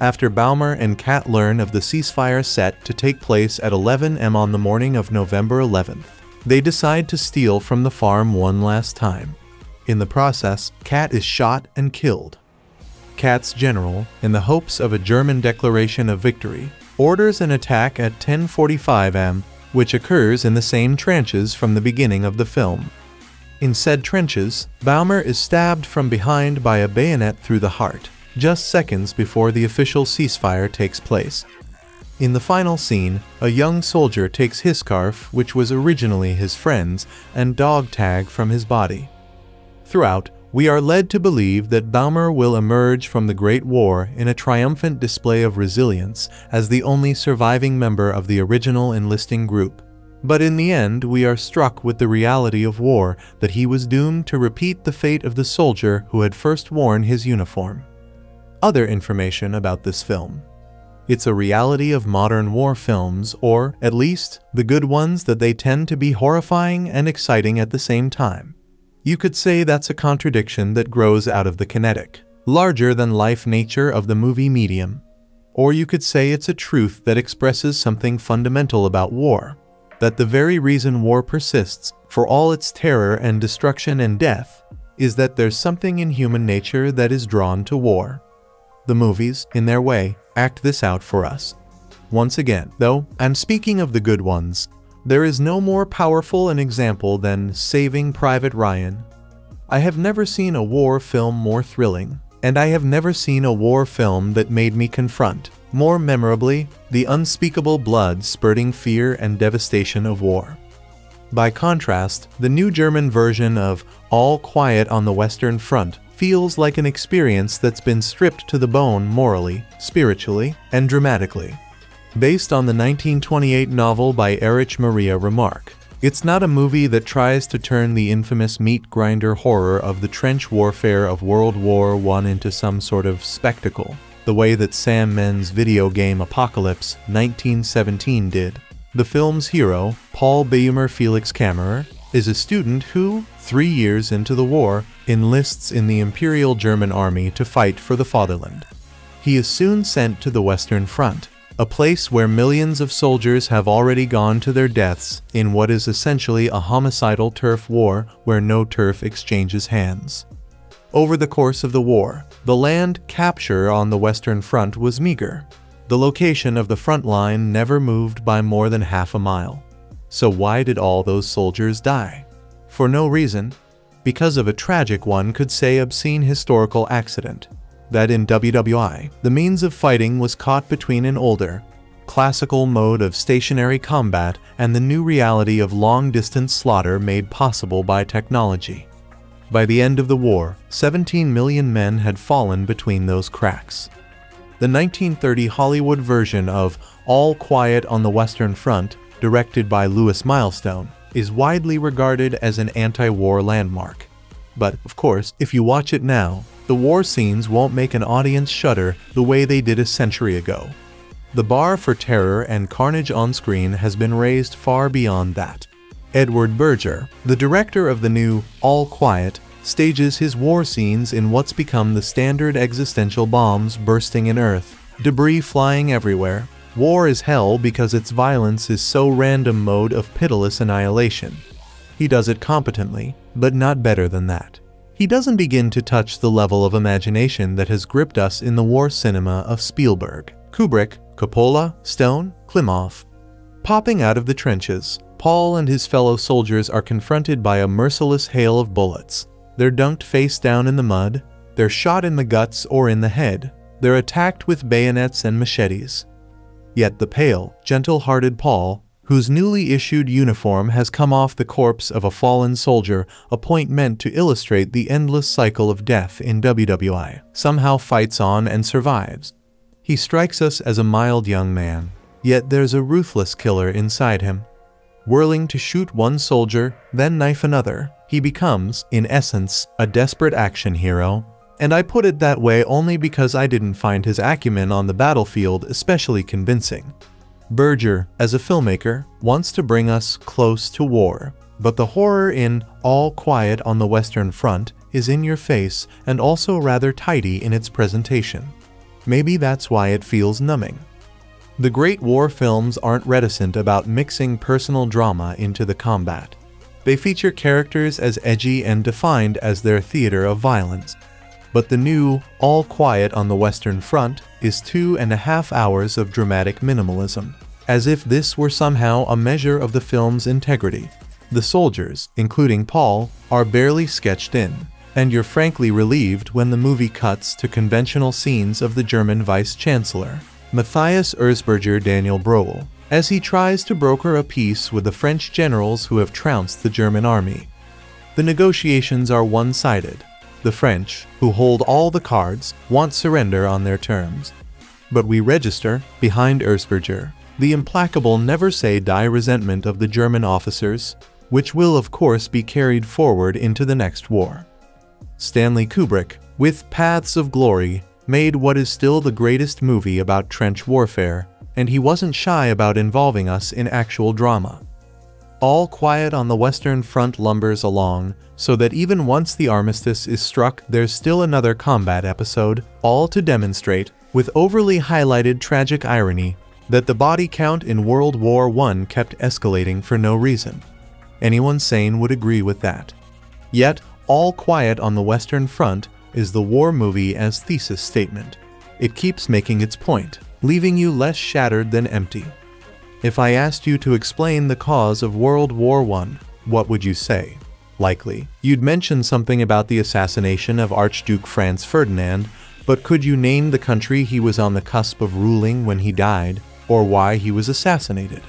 after Baumer and Kat learn of the ceasefire set to take place at 11 am on the morning of November 11th. They decide to steal from the farm one last time. In the process, Kat is shot and killed. Kat's general, in the hopes of a German declaration of victory, orders an attack at 10.45 am, which occurs in the same trenches from the beginning of the film. In said trenches, Baumer is stabbed from behind by a bayonet through the heart just seconds before the official ceasefire takes place. In the final scene, a young soldier takes his scarf, which was originally his friend's, and dog tag from his body. Throughout, we are led to believe that Baumer will emerge from the Great War in a triumphant display of resilience as the only surviving member of the original enlisting group. But in the end, we are struck with the reality of war that he was doomed to repeat the fate of the soldier who had first worn his uniform other information about this film. It's a reality of modern war films, or, at least, the good ones that they tend to be horrifying and exciting at the same time. You could say that's a contradiction that grows out of the kinetic, larger-than-life nature of the movie medium. Or you could say it's a truth that expresses something fundamental about war, that the very reason war persists, for all its terror and destruction and death, is that there's something in human nature that is drawn to war. The movies, in their way, act this out for us. Once again, though, and speaking of the good ones, there is no more powerful an example than Saving Private Ryan. I have never seen a war film more thrilling, and I have never seen a war film that made me confront, more memorably, the unspeakable blood spurting fear and devastation of war. By contrast, the new German version of All Quiet on the Western Front feels like an experience that's been stripped to the bone morally, spiritually, and dramatically based on the 1928 novel by Erich Maria Remarque. It's not a movie that tries to turn the infamous meat grinder horror of the trench warfare of World War I into some sort of spectacle, the way that Sam Mendes' video game Apocalypse 1917 did. The film's hero, Paul Bäumer Felix Kammerer, is a student who, three years into the war, enlists in the Imperial German Army to fight for the fatherland. He is soon sent to the Western Front, a place where millions of soldiers have already gone to their deaths in what is essentially a homicidal turf war where no turf exchanges hands. Over the course of the war, the land capture on the Western Front was meager. The location of the front line never moved by more than half a mile. So why did all those soldiers die? For no reason, because of a tragic one could say obscene historical accident that in WWI, the means of fighting was caught between an older, classical mode of stationary combat and the new reality of long-distance slaughter made possible by technology. By the end of the war, 17 million men had fallen between those cracks. The 1930 Hollywood version of All Quiet on the Western Front, directed by Lewis Milestone, is widely regarded as an anti-war landmark. But, of course, if you watch it now, the war scenes won't make an audience shudder the way they did a century ago. The bar for terror and carnage on screen has been raised far beyond that. Edward Berger, the director of the new All Quiet, stages his war scenes in what's become the standard existential bombs bursting in Earth, debris flying everywhere. War is hell because its violence is so random mode of pitiless annihilation. He does it competently, but not better than that. He doesn't begin to touch the level of imagination that has gripped us in the war cinema of Spielberg, Kubrick, Coppola, Stone, Klimov. Popping out of the trenches, Paul and his fellow soldiers are confronted by a merciless hail of bullets. They're dunked face down in the mud, they're shot in the guts or in the head, they're attacked with bayonets and machetes. Yet the pale, gentle-hearted Paul whose newly issued uniform has come off the corpse of a fallen soldier, a point meant to illustrate the endless cycle of death in WWI, somehow fights on and survives. He strikes us as a mild young man, yet there's a ruthless killer inside him. Whirling to shoot one soldier, then knife another, he becomes, in essence, a desperate action hero. And I put it that way only because I didn't find his acumen on the battlefield especially convincing. Berger, as a filmmaker, wants to bring us close to war, but the horror in All Quiet on the Western Front is in your face and also rather tidy in its presentation. Maybe that's why it feels numbing. The great war films aren't reticent about mixing personal drama into the combat. They feature characters as edgy and defined as their theater of violence, but the new All Quiet on the Western Front is two and a half hours of dramatic minimalism, as if this were somehow a measure of the film's integrity. The soldiers, including Paul, are barely sketched in, and you're frankly relieved when the movie cuts to conventional scenes of the German Vice-Chancellor, Matthias Erzberger Daniel Brühl, as he tries to broker a peace with the French generals who have trounced the German army. The negotiations are one-sided, the French, who hold all the cards, want surrender on their terms. But we register, behind Erzberger, the implacable never-say-die resentment of the German officers, which will of course be carried forward into the next war. Stanley Kubrick, with Paths of Glory, made what is still the greatest movie about trench warfare, and he wasn't shy about involving us in actual drama. All quiet on the Western Front lumbers along, so that even once the armistice is struck, there's still another combat episode, all to demonstrate, with overly highlighted tragic irony, that the body count in World War I kept escalating for no reason. Anyone sane would agree with that. Yet, All Quiet on the Western Front is the war movie as thesis statement. It keeps making its point, leaving you less shattered than empty. If I asked you to explain the cause of World War I, what would you say? Likely, you'd mention something about the assassination of Archduke Franz Ferdinand, but could you name the country he was on the cusp of ruling when he died, or why he was assassinated?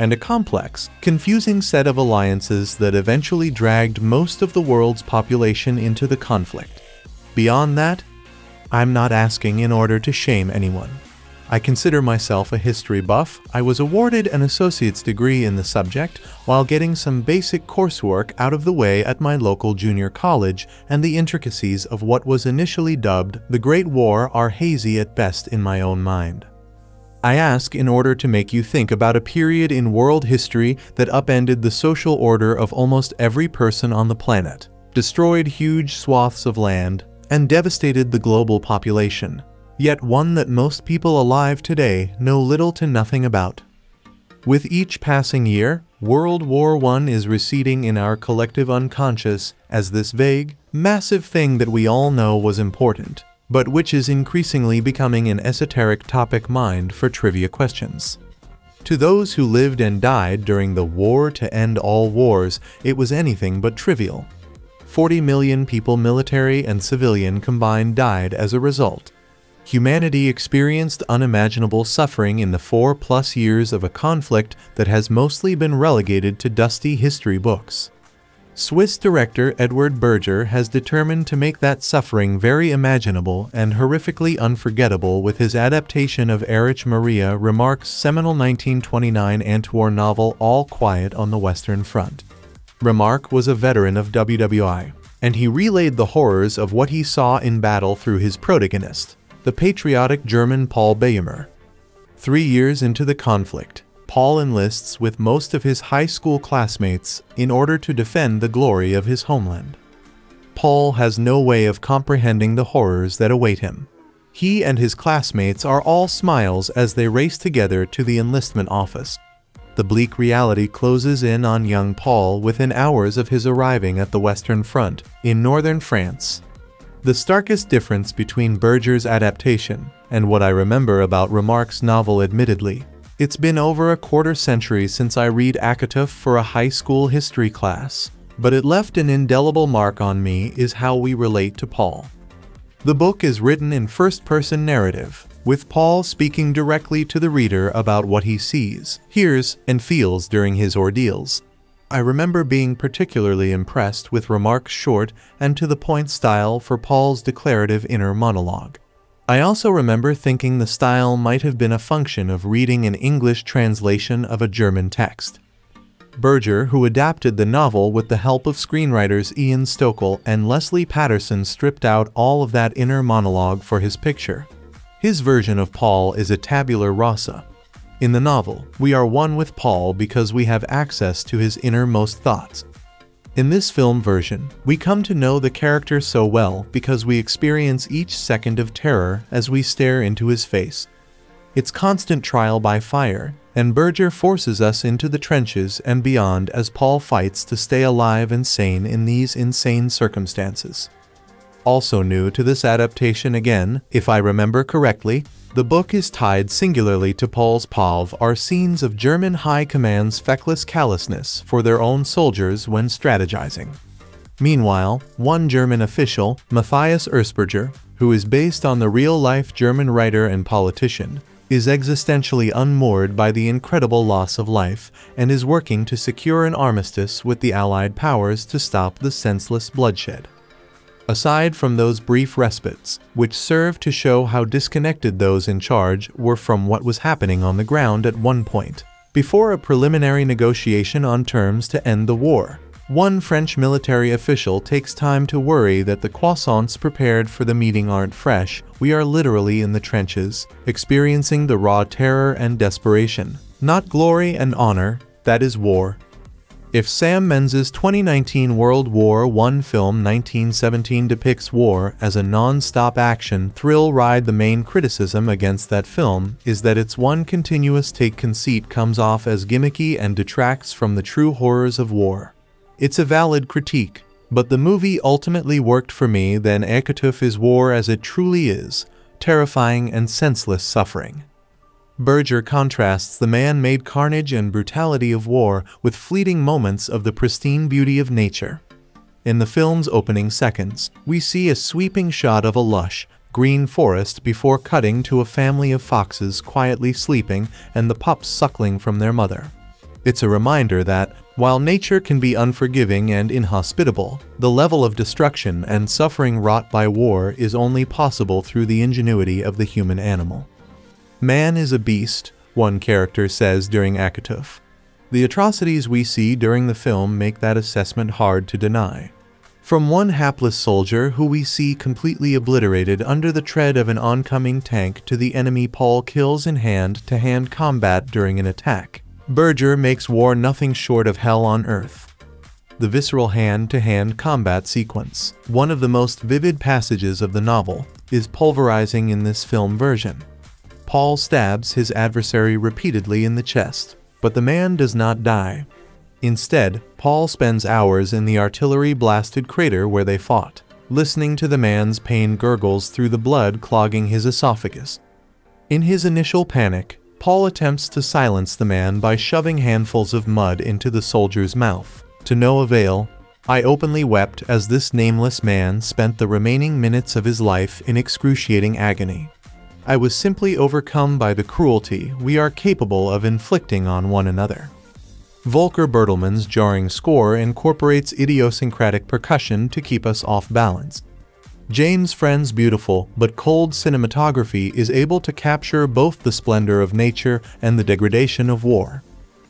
And a complex, confusing set of alliances that eventually dragged most of the world's population into the conflict. Beyond that, I'm not asking in order to shame anyone. I consider myself a history buff. I was awarded an associate's degree in the subject while getting some basic coursework out of the way at my local junior college, and the intricacies of what was initially dubbed the Great War are hazy at best in my own mind. I ask in order to make you think about a period in world history that upended the social order of almost every person on the planet, destroyed huge swaths of land, and devastated the global population yet one that most people alive today know little to nothing about. With each passing year, World War I is receding in our collective unconscious as this vague, massive thing that we all know was important, but which is increasingly becoming an esoteric topic mind for trivia questions. To those who lived and died during the war to end all wars, it was anything but trivial. 40 million people military and civilian combined died as a result, humanity experienced unimaginable suffering in the four plus years of a conflict that has mostly been relegated to dusty history books. Swiss director Edward Berger has determined to make that suffering very imaginable and horrifically unforgettable with his adaptation of Erich Maria Remarque's seminal 1929 anti-war novel All Quiet on the Western Front. Remarque was a veteran of WWI, and he relayed the horrors of what he saw in battle through his protagonist, the patriotic German Paul Bäumer. Three years into the conflict, Paul enlists with most of his high school classmates in order to defend the glory of his homeland. Paul has no way of comprehending the horrors that await him. He and his classmates are all smiles as they race together to the enlistment office. The bleak reality closes in on young Paul within hours of his arriving at the Western Front in northern France the starkest difference between Berger's adaptation and what I remember about Remarque's novel admittedly, it's been over a quarter century since I read Akatuf for a high school history class, but it left an indelible mark on me is how we relate to Paul. The book is written in first-person narrative, with Paul speaking directly to the reader about what he sees, hears, and feels during his ordeals, I remember being particularly impressed with Remarque's short and to the point style for Paul's declarative inner monologue. I also remember thinking the style might have been a function of reading an English translation of a German text. Berger, who adapted the novel with the help of screenwriters Ian Stokell and Lesley Paterson stripped out all of that inner monologue for his picture. His version of Paul is a tabula rasa, in the novel, we are one with Paul because we have access to his innermost thoughts. In this film version, we come to know the character so well because we experience each second of terror as we stare into his face. It's constant trial by fire, and Berger forces us into the trenches and beyond as Paul fights to stay alive and sane in these insane circumstances. Also new to this adaptation again, if I remember correctly, the book is tied singularly to Paul's POV are scenes of German High Command's feckless callousness for their own soldiers when strategizing. Meanwhile, one German official, Matthias Erzberger, who is based on the real-life German writer and politician, is existentially unmoored by the incredible loss of life and is working to secure an armistice with the Allied powers to stop the senseless bloodshed aside from those brief respites, which serve to show how disconnected those in charge were from what was happening on the ground at one point, before a preliminary negotiation on terms to end the war. One French military official takes time to worry that the croissants prepared for the meeting aren't fresh. We are literally in the trenches, experiencing the raw terror and desperation. Not glory and honor, that is war. If Sam Mendes' 2019 World War I film 1917 depicts war as a non-stop action thrill ride the main criticism against that film is that its one continuous take conceit comes off as gimmicky and detracts from the true horrors of war. It's a valid critique, but the movie ultimately worked for me then Aakatuf is war as it truly is, terrifying and senseless suffering. Berger contrasts the man-made carnage and brutality of war with fleeting moments of the pristine beauty of nature. In the film's opening seconds, we see a sweeping shot of a lush, green forest before cutting to a family of foxes quietly sleeping and the pups suckling from their mother. It's a reminder that, while nature can be unforgiving and inhospitable, the level of destruction and suffering wrought by war is only possible through the ingenuity of the human animal. Man is a beast, one character says during Aakatuf. The atrocities we see during the film make that assessment hard to deny. From one hapless soldier who we see completely obliterated under the tread of an oncoming tank to the enemy Paul kills in hand-to-hand -hand combat during an attack, Berger makes war nothing short of hell on earth. The visceral hand-to-hand -hand combat sequence, one of the most vivid passages of the novel, is pulverizing in this film version. Paul stabs his adversary repeatedly in the chest, but the man does not die. Instead, Paul spends hours in the artillery-blasted crater where they fought, listening to the man's pain gurgles through the blood clogging his esophagus. In his initial panic, Paul attempts to silence the man by shoving handfuls of mud into the soldier's mouth. To no avail, I openly wept as this nameless man spent the remaining minutes of his life in excruciating agony. I was simply overcome by the cruelty we are capable of inflicting on one another. Volker Bertelmann's jarring score incorporates idiosyncratic percussion to keep us off balance. James Friend's beautiful but cold cinematography is able to capture both the splendor of nature and the degradation of war.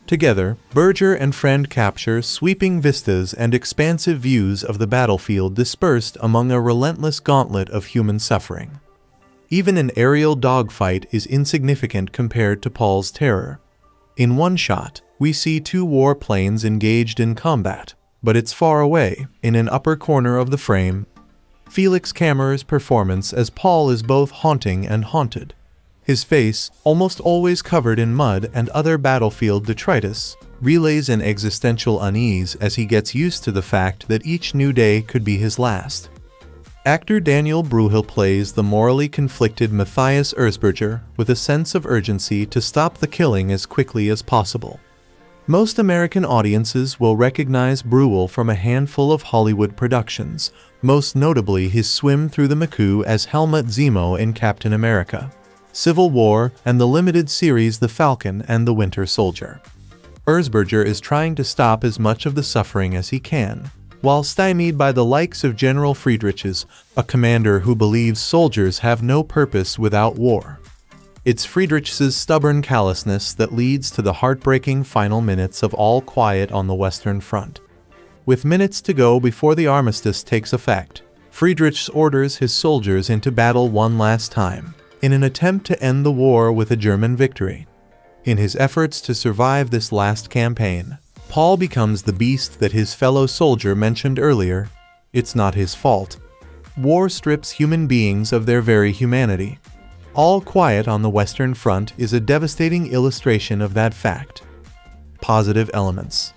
Together, Berger and Friend capture sweeping vistas and expansive views of the battlefield dispersed among a relentless gauntlet of human suffering. Even an aerial dogfight is insignificant compared to Paul's terror. In one shot, we see two warplanes engaged in combat, but it's far away, in an upper corner of the frame. Felix Kammerer's performance as Paul is both haunting and haunted. His face, almost always covered in mud and other battlefield detritus, relays an existential unease as he gets used to the fact that each new day could be his last. Actor Daniel Brühl plays the morally conflicted Matthias Erzberger with a sense of urgency to stop the killing as quickly as possible. Most American audiences will recognize Brühl from a handful of Hollywood productions, most notably his swim through the MCU as Helmut Zemo in Captain America, Civil War, and the limited series The Falcon and the Winter Soldier. Erzberger is trying to stop as much of the suffering as he can, while stymied by the likes of General Friedrichs, a commander who believes soldiers have no purpose without war. It's Friedrichs' stubborn callousness that leads to the heartbreaking final minutes of All Quiet on the Western Front. With minutes to go before the armistice takes effect, Friedrichs orders his soldiers into battle one last time, in an attempt to end the war with a German victory. In his efforts to survive this last campaign, Paul becomes the beast that his fellow soldier mentioned earlier. It's not his fault. War strips human beings of their very humanity. All Quiet on the Western Front is a devastating illustration of that fact. Positive elements.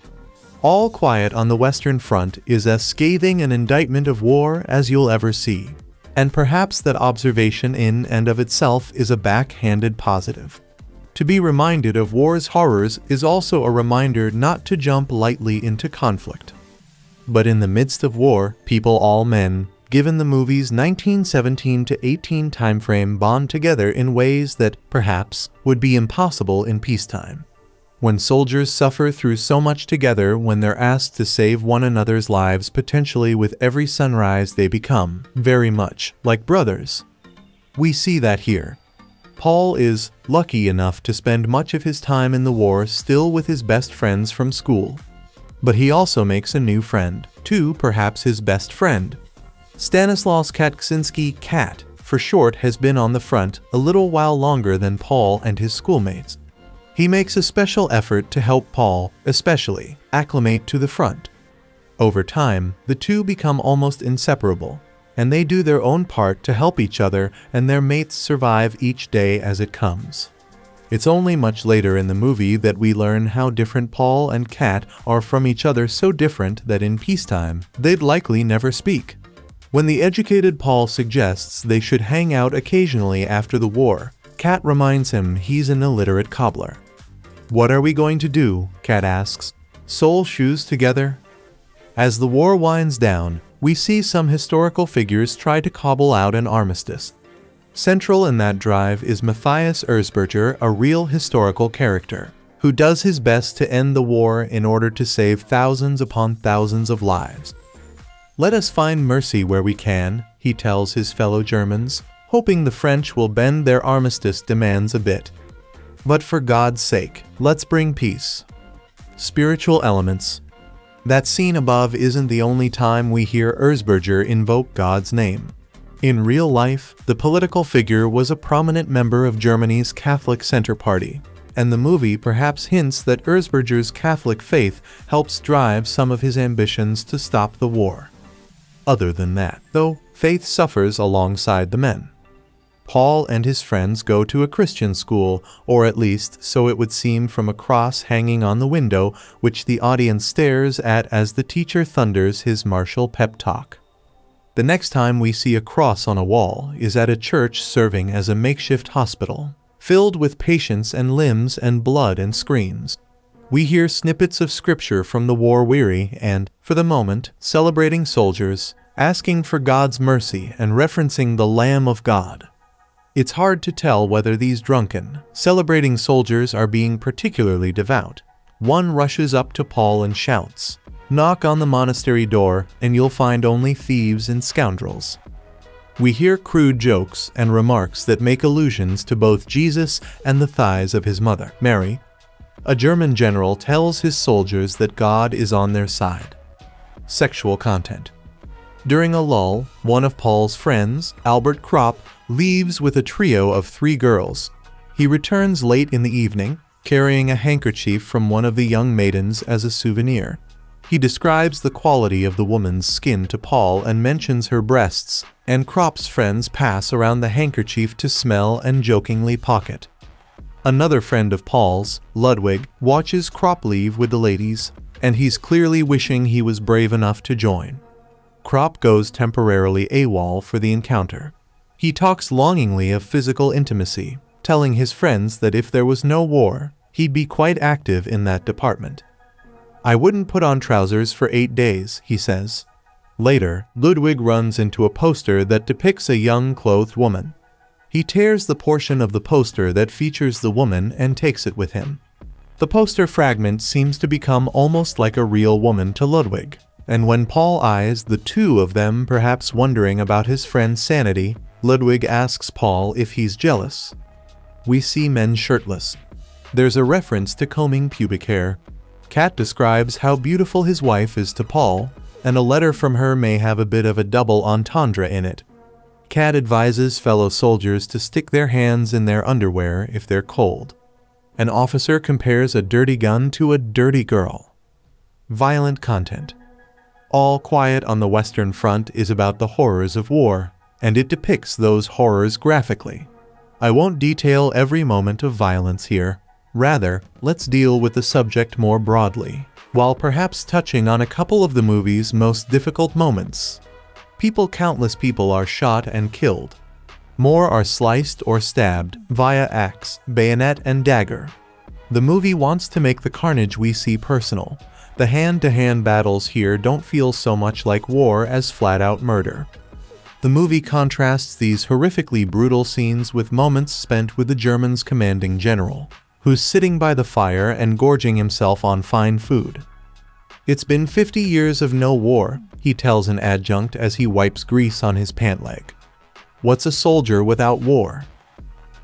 All Quiet on the Western Front is as scathing an indictment of war as you'll ever see. And perhaps that observation in and of itself is a backhanded positive. To be reminded of war's horrors is also a reminder not to jump lightly into conflict. But in the midst of war, people all men, given the movie's 1917 to 18 timeframe bond together in ways that, perhaps, would be impossible in peacetime. When soldiers suffer through so much together when they're asked to save one another's lives potentially with every sunrise they become, very much, like brothers. We see that here, Paul is lucky enough to spend much of his time in the war still with his best friends from school. But he also makes a new friend, too perhaps his best friend. Stanislaus Katczinsky Kat, for short has been on the front a little while longer than Paul and his schoolmates. He makes a special effort to help Paul, especially, acclimate to the front. Over time, the two become almost inseparable, and they do their own part to help each other and their mates survive each day as it comes. It's only much later in the movie that we learn how different Paul and Kat are from each other so different that in peacetime, they'd likely never speak. When the educated Paul suggests they should hang out occasionally after the war, Kat reminds him he's an illiterate cobbler. What are we going to do? Kat asks. Sole shoes together? As the war winds down, we see some historical figures try to cobble out an armistice. Central in that drive is Matthias Erzberger, a real historical character, who does his best to end the war in order to save thousands upon thousands of lives. Let us find mercy where we can, he tells his fellow Germans, hoping the French will bend their armistice demands a bit. But for God's sake, let's bring peace. Spiritual elements. That scene above isn't the only time we hear Erzberger invoke God's name. In real life, the political figure was a prominent member of Germany's Catholic Center Party, and the movie perhaps hints that Erzberger's Catholic faith helps drive some of his ambitions to stop the war. Other than that, though, faith suffers alongside the men. Paul and his friends go to a Christian school, or at least so it would seem from a cross hanging on the window, which the audience stares at as the teacher thunders his martial pep talk. The next time we see a cross on a wall is at a church serving as a makeshift hospital, filled with patients and limbs and blood and screams. We hear snippets of scripture from the war weary and, for the moment, celebrating soldiers, asking for God's mercy and referencing the Lamb of God. It's hard to tell whether these drunken, celebrating soldiers are being particularly devout. One rushes up to Paul and shouts, Knock on the monastery door and you'll find only thieves and scoundrels. We hear crude jokes and remarks that make allusions to both Jesus and the thighs of his mother, Mary. A German general tells his soldiers that God is on their side. Sexual content. During a lull, one of Paul's friends, Albert Kropp, leaves with a trio of three girls. He returns late in the evening, carrying a handkerchief from one of the young maidens as a souvenir. He describes the quality of the woman's skin to Paul and mentions her breasts, and Kropp's friends pass around the handkerchief to smell and jokingly pocket. Another friend of Paul's, Ludwig, watches Kropp leave with the ladies, and he's clearly wishing he was brave enough to join. Kropp goes temporarily AWOL for the encounter. He talks longingly of physical intimacy, telling his friends that if there was no war, he'd be quite active in that department. I wouldn't put on trousers for eight days, he says. Later, Ludwig runs into a poster that depicts a young clothed woman. He tears the portion of the poster that features the woman and takes it with him. The poster fragment seems to become almost like a real woman to Ludwig, and when Paul eyes the two of them perhaps wondering about his friend's sanity, Ludwig asks Paul if he's jealous. We see men shirtless. There's a reference to combing pubic hair. Kat describes how beautiful his wife is to Paul, and a letter from her may have a bit of a double entendre in it. Kat advises fellow soldiers to stick their hands in their underwear if they're cold. An officer compares a dirty gun to a dirty girl. Violent content. All Quiet on the Western Front is about the horrors of war and it depicts those horrors graphically. I won't detail every moment of violence here. Rather, let's deal with the subject more broadly, while perhaps touching on a couple of the movie's most difficult moments. People countless people are shot and killed. More are sliced or stabbed via axe, bayonet, and dagger. The movie wants to make the carnage we see personal. The hand-to-hand -hand battles here don't feel so much like war as flat-out murder. The movie contrasts these horrifically brutal scenes with moments spent with the Germans' commanding general, who's sitting by the fire and gorging himself on fine food. It's been 50 years of no war, he tells an adjunct as he wipes grease on his pant leg. What's a soldier without war?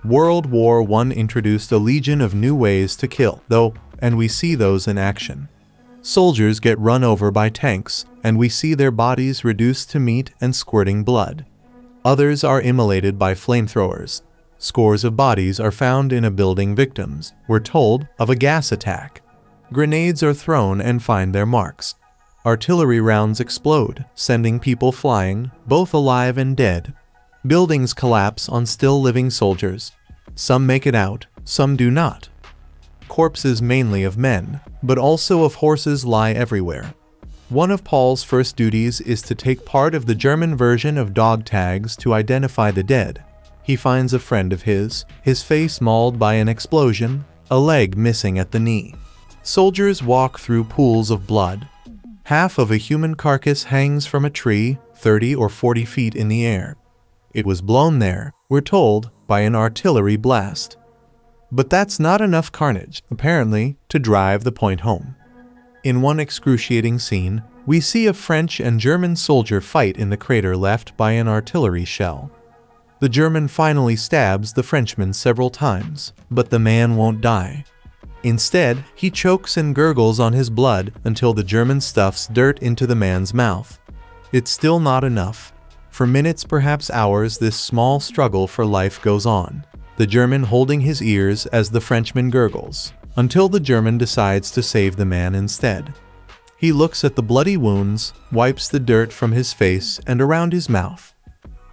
World War I introduced a legion of new ways to kill, though, and we see those in action. Soldiers get run over by tanks, and we see their bodies reduced to meat and squirting blood. Others are immolated by flamethrowers. Scores of bodies are found in a building victims, we're told, of a gas attack. Grenades are thrown and find their marks. Artillery rounds explode, sending people flying, both alive and dead. Buildings collapse on still living soldiers. Some make it out, some do not. Corpses mainly of men, but also of horses lie everywhere. One of Paul's first duties is to take part of the German version of dog tags to identify the dead. He finds a friend of his, his face mauled by an explosion, a leg missing at the knee. Soldiers walk through pools of blood. Half of a human carcass hangs from a tree 30 or 40 feet in the air. It was blown there, we're told, by an artillery blast. But that's not enough carnage, apparently, to drive the point home. In one excruciating scene, we see a French and German soldier fight in the crater left by an artillery shell. The German finally stabs the Frenchman several times, but the man won't die. Instead, he chokes and gurgles on his blood until the German stuffs dirt into the man's mouth. It's still not enough. For minutes, perhaps hours, this small struggle for life goes on, the German holding his ears as the Frenchman gurgles until the German decides to save the man instead. He looks at the bloody wounds, wipes the dirt from his face and around his mouth.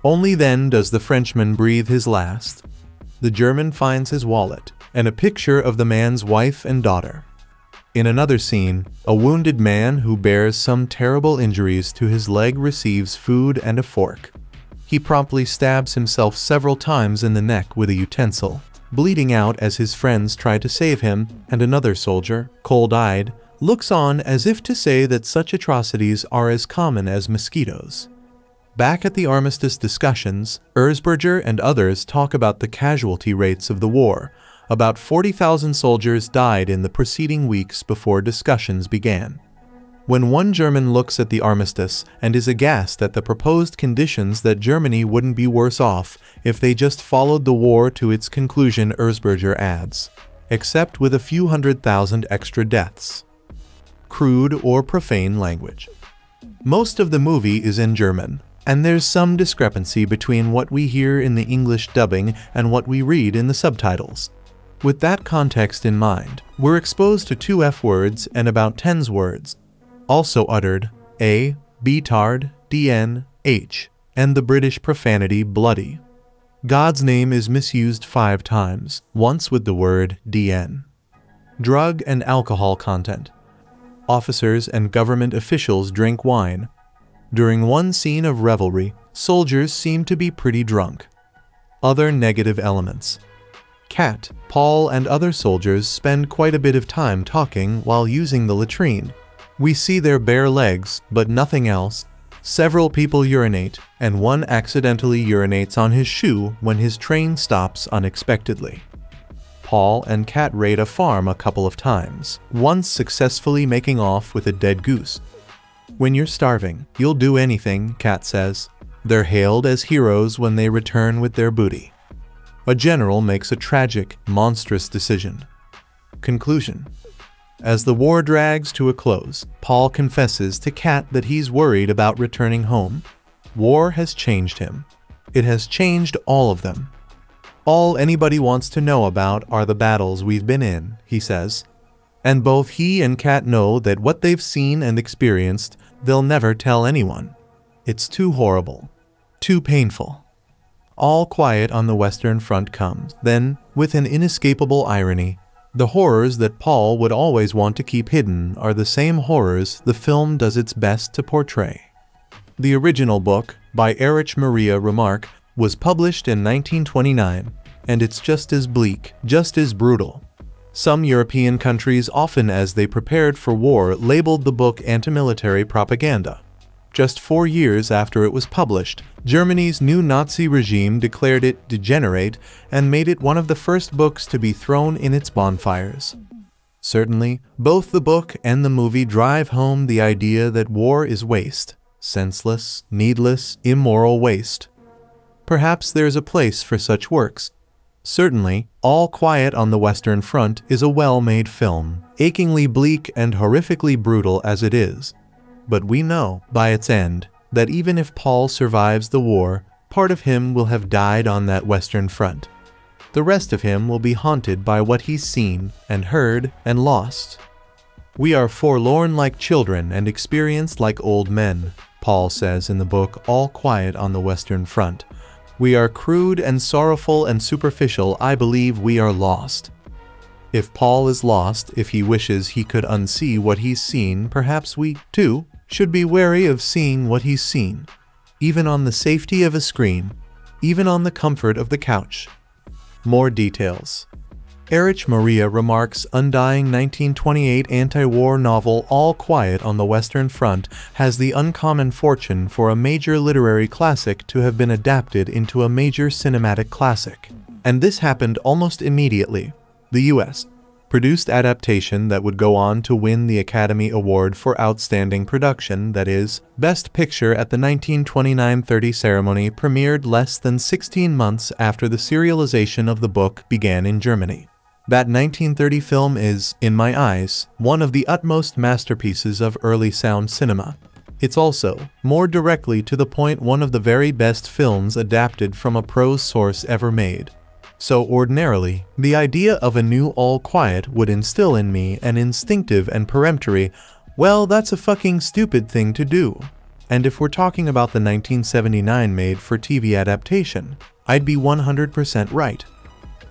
Only then does the Frenchman breathe his last. The German finds his wallet and a picture of the man's wife and daughter. In another scene, a wounded man who bears some terrible injuries to his leg receives food and a fork. He promptly stabs himself several times in the neck with a utensil bleeding out as his friends try to save him, and another soldier, cold-eyed, looks on as if to say that such atrocities are as common as mosquitoes. Back at the armistice discussions, Erzberger and others talk about the casualty rates of the war. About 40,000 soldiers died in the preceding weeks before discussions began. When one German looks at the armistice and is aghast at the proposed conditions that Germany wouldn't be worse off if they just followed the war to its conclusion Erzberger adds, except with a few hundred thousand extra deaths. Crude or profane language. Most of the movie is in German, and there's some discrepancy between what we hear in the English dubbing and what we read in the subtitles. With that context in mind, we're exposed to two F words and about tens words, also uttered A, Betard, DN, H, and the British profanity bloody. God's name is misused five times, once with the word DN. Drug and alcohol content. Officers and government officials drink wine. During one scene of revelry, soldiers seem to be pretty drunk. Other negative elements. Kat, Paul, and other soldiers spend quite a bit of time talking while using the latrine, we see their bare legs, but nothing else. Several people urinate, and one accidentally urinates on his shoe when his train stops unexpectedly. Paul and Kat raid a farm a couple of times, once successfully making off with a dead goose. When you're starving, you'll do anything, Kat says. They're hailed as heroes when they return with their booty. A general makes a tragic, monstrous decision. Conclusion as the war drags to a close, Paul confesses to Kat that he's worried about returning home. War has changed him. It has changed all of them. All anybody wants to know about are the battles we've been in, he says. And both he and Kat know that what they've seen and experienced, they'll never tell anyone. It's too horrible. Too painful. All quiet on the Western Front comes. Then, with an inescapable irony, the horrors that Paul would always want to keep hidden are the same horrors the film does its best to portray. The original book, by Erich Maria Remarque, was published in 1929, and it's just as bleak, just as brutal. Some European countries, often as they prepared for war, labeled the book anti-military propaganda. Just four years after it was published, Germany's new Nazi regime declared it degenerate and made it one of the first books to be thrown in its bonfires. Certainly, both the book and the movie drive home the idea that war is waste, senseless, needless, immoral waste. Perhaps there's a place for such works. Certainly, All Quiet on the Western Front is a well-made film, achingly bleak and horrifically brutal as it is. But we know, by its end, that even if Paul survives the war, part of him will have died on that Western Front. the rest of him will be haunted by what he's seen and heard and lost. We are forlorn like children and experienced like old men, Paul says in the book All Quiet on the Western Front. We are crude and sorrowful and superficial, I believe we are lost. If Paul is lost, if he wishes he could unsee what he's seen, perhaps we, too, should be wary of seeing what he's seen, even on the safety of a screen, even on the comfort of the couch. More details. Erich Maria Remarque's undying 1928 anti-war novel All Quiet on the Western Front has the uncommon fortune for a major literary classic to have been adapted into a major cinematic classic. And this happened almost immediately. The US produced adaptation that would go on to win the Academy Award for Outstanding Production, that is, Best Picture at the 1929-30 ceremony premiered less than 16 months after the serialization of the book began in Germany. That 1930 film is, in my eyes, one of the utmost masterpieces of early sound cinema. It's also, more directly to the point one of the very best films adapted from a prose source ever made. So ordinarily, the idea of a new All Quiet would instill in me an instinctive and peremptory, well, that's a fucking stupid thing to do. And if we're talking about the 1979 made-for-TV adaptation, I'd be 100% right.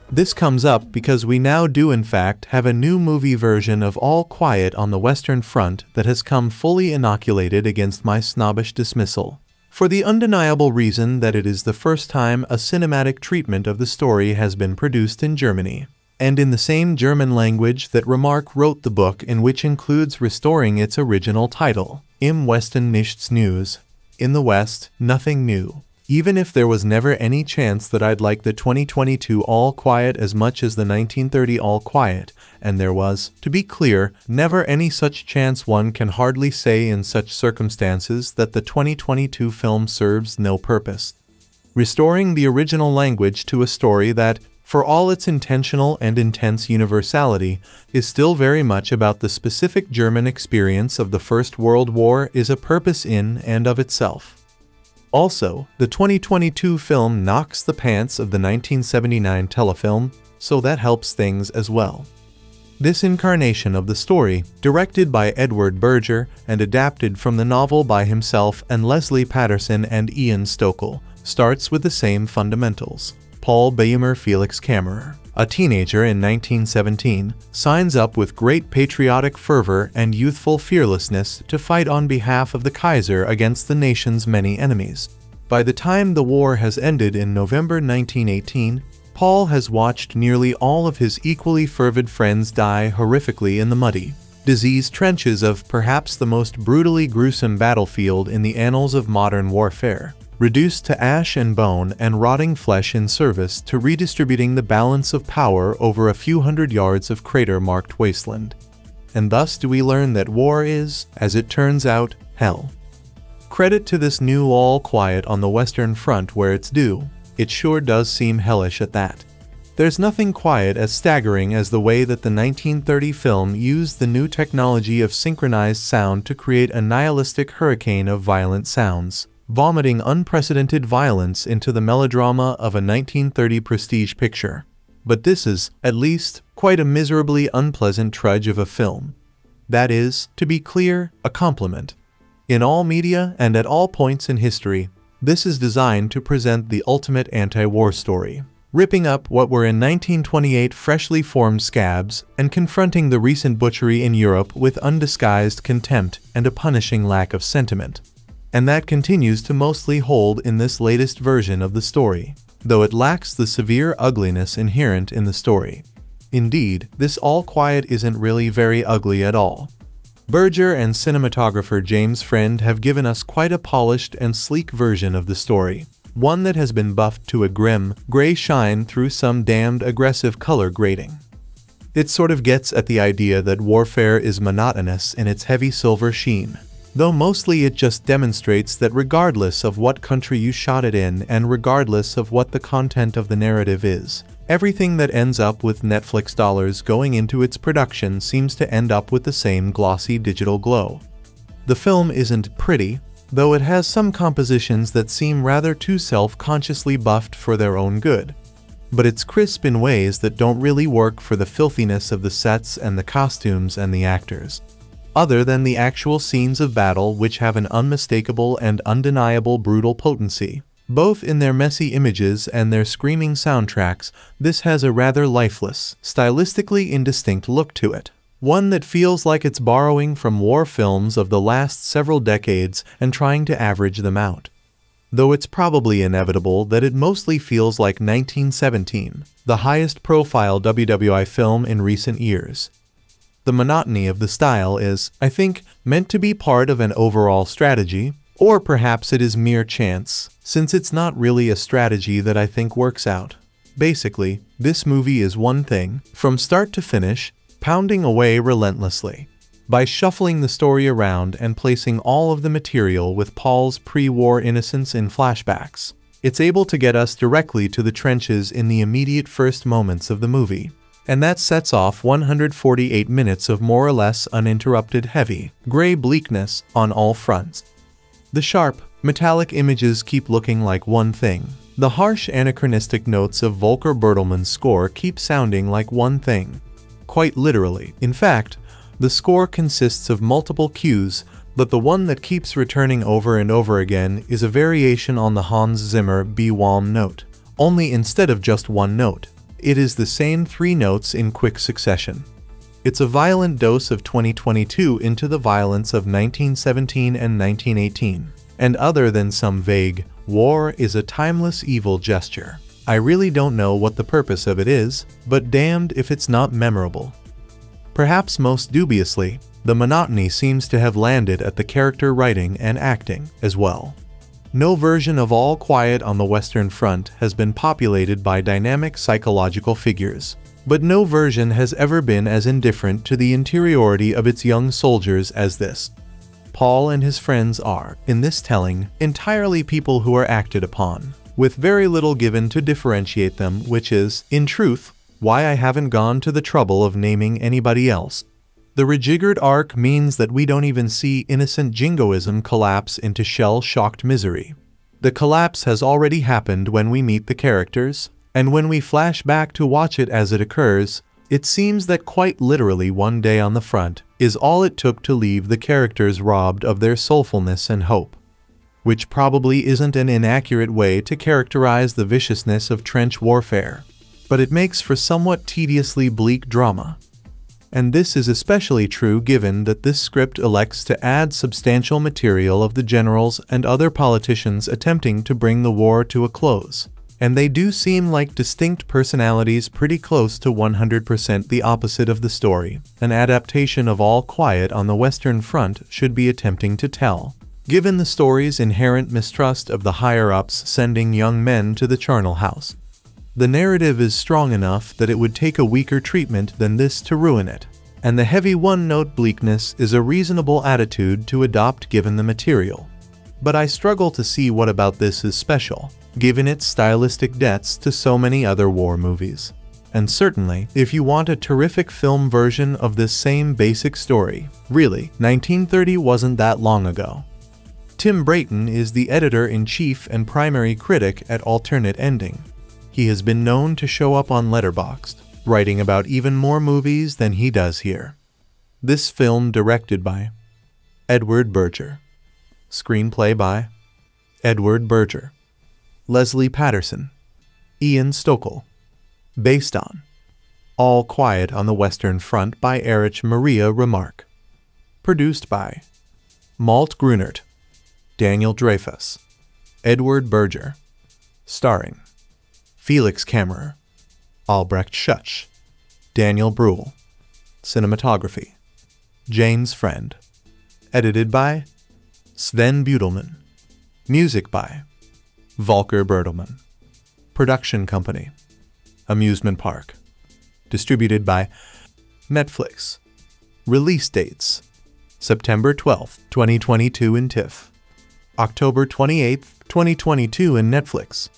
This comes up because we now do in fact have a new movie version of All Quiet on the Western Front that has come fully inoculated against my snobbish dismissal for the undeniable reason that it is the first time a cinematic treatment of the story has been produced in Germany, and in the same German language that Remarque wrote the book in which includes restoring its original title, Im Westen nichts Neues. In the West, nothing new even if there was never any chance that I'd like the 2022 All Quiet as much as the 1930 All Quiet, and there was, to be clear, never any such chance one can hardly say in such circumstances that the 2022 film serves no purpose. Restoring the original language to a story that, for all its intentional and intense universality, is still very much about the specific German experience of the First World War is a purpose in and of itself. Also, the 2022 film knocks the pants of the 1979 telefilm, so that helps things as well. This incarnation of the story, directed by Edward Berger and adapted from the novel by himself and Lesley Paterson and Ian Stokell, starts with the same fundamentals. Paul Bäumer Felix Kammerer a teenager in 1917, signs up with great patriotic fervor and youthful fearlessness to fight on behalf of the Kaiser against the nation's many enemies. By the time the war has ended in November 1918, Paul has watched nearly all of his equally fervid friends die horrifically in the muddy, diseased trenches of perhaps the most brutally gruesome battlefield in the annals of modern warfare reduced to ash and bone and rotting flesh in service to redistributing the balance of power over a few hundred yards of crater-marked wasteland. And thus do we learn that war is, as it turns out, hell. Credit to this new all quiet on the Western Front where it's due. It sure does seem hellish at that. There's nothing quiet as staggering as the way that the 1930 film used the new technology of synchronized sound to create a nihilistic hurricane of violent sounds vomiting unprecedented violence into the melodrama of a 1930 prestige picture. But this is, at least, quite a miserably unpleasant trudge of a film. That is, to be clear, a compliment. In all media and at all points in history, this is designed to present the ultimate anti-war story, ripping up what were in 1928 freshly formed scabs and confronting the recent butchery in Europe with undisguised contempt and a punishing lack of sentiment and that continues to mostly hold in this latest version of the story, though it lacks the severe ugliness inherent in the story. Indeed, this All Quiet isn't really very ugly at all. Berger and cinematographer James Friend have given us quite a polished and sleek version of the story, one that has been buffed to a grim, gray shine through some damned aggressive color grading. It sort of gets at the idea that warfare is monotonous in its heavy silver sheen, though mostly it just demonstrates that regardless of what country you shot it in and regardless of what the content of the narrative is, everything that ends up with Netflix dollars going into its production seems to end up with the same glossy digital glow. The film isn't pretty, though it has some compositions that seem rather too self-consciously buffed for their own good. but it's crisp in ways that don't really work for the filthiness of the sets and the costumes and the actors. Other than the actual scenes of battle which have an unmistakable and undeniable brutal potency. Both in their messy images and their screaming soundtracks, this has a rather lifeless, stylistically indistinct look to it. One that feels like it's borrowing from war films of the last several decades and trying to average them out though it's probably inevitable that it mostly feels like 1917, the highest profile WWI film in recent years. The monotony of the style is, I think, meant to be part of an overall strategy, or perhaps it is mere chance, since it's not really a strategy that I think works out. Basically, this movie is one thing, from start to finish, pounding away relentlessly by shuffling the story around and placing all of the material with Paul's pre-war innocence in flashbacks. It's able to get us directly to the trenches in the immediate first moments of the movie. And that sets off 148 minutes of more or less uninterrupted heavy, gray bleakness on all fronts. The sharp, metallic images keep looking like one thing. The harsh anachronistic notes of Volker Bertelmann's score keep sounding like one thing. Quite literally. In fact, the score consists of multiple cues, but the one that keeps returning over and over again is a variation on the Hans Zimmer B-Walm note, only instead of just one note. It is the same three notes in quick succession. It's a violent dose of 2022 into the violence of 1917 and 1918. And other than some vague, war is a timeless evil gesture. I really don't know what the purpose of it is, but damned if it's not memorable. Perhaps most dubiously, the monotony seems to have landed at the character writing and acting as well. No version of All Quiet on the Western Front has been populated by dynamic psychological figures, but no version has ever been as indifferent to the interiority of its young soldiers as this. Paul and his friends are, in this telling, entirely people who are acted upon, with very little given to differentiate them, which is, in truth, why I haven't gone to the trouble of naming anybody else. The rejiggered arc means that we don't even see innocent jingoism collapse into shell-shocked misery. The collapse has already happened when we meet the characters, and when we flash back to watch it as it occurs, it seems that quite literally one day on the front is all it took to leave the characters robbed of their soulfulness and hope. Which probably isn't an inaccurate way to characterize the viciousness of trench warfare but it makes for somewhat tediously bleak drama. And this is especially true given that this script elects to add substantial material of the generals and other politicians attempting to bring the war to a close. And they do seem like distinct personalities pretty close to 100% the opposite of the story, an adaptation of All Quiet on the Western Front should be attempting to tell. Given the story's inherent mistrust of the higher-ups sending young men to the charnel house, the narrative is strong enough that it would take a weaker treatment than this to ruin it, and the heavy one-note bleakness is a reasonable attitude to adopt given the material. But I struggle to see what about this is special, given its stylistic debts to so many other war movies. And certainly, if you want a terrific film version of this same basic story, really, 1930 wasn't that long ago. Tim Brayton is the editor-in-chief and primary critic at Alternate Ending, he has been known to show up on Letterboxd, writing about even more movies than he does here. This film directed by Edward Berger. Screenplay by Edward Berger. Lesley Paterson. Ian Stokell. Based on All Quiet on the Western Front by Erich Maria Remarque. Produced by Malte Grunert. Daniel Dreyfus. Edward Berger. Starring Felix Kammerer, Albrecht Schuch, Daniel Brühl. Cinematography, James Friend. Edited by Sven Budelmann. Music by Volker Bertelmann. Production Company, Amusement Park. Distributed by Netflix. Release dates September 12, 2022 in TIFF. October 28, 2022 in Netflix.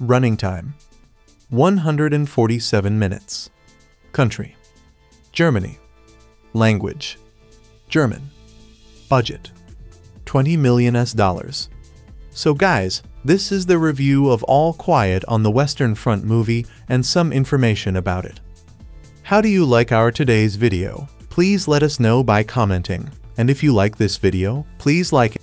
Running time 147 minutes. Country Germany. Language German. Budget 20 million S dollars. So guys, This is the review of All Quiet on the Western Front movie and some information about it. How do you like our today's video? Please let us know by commenting. And if you like this video, please like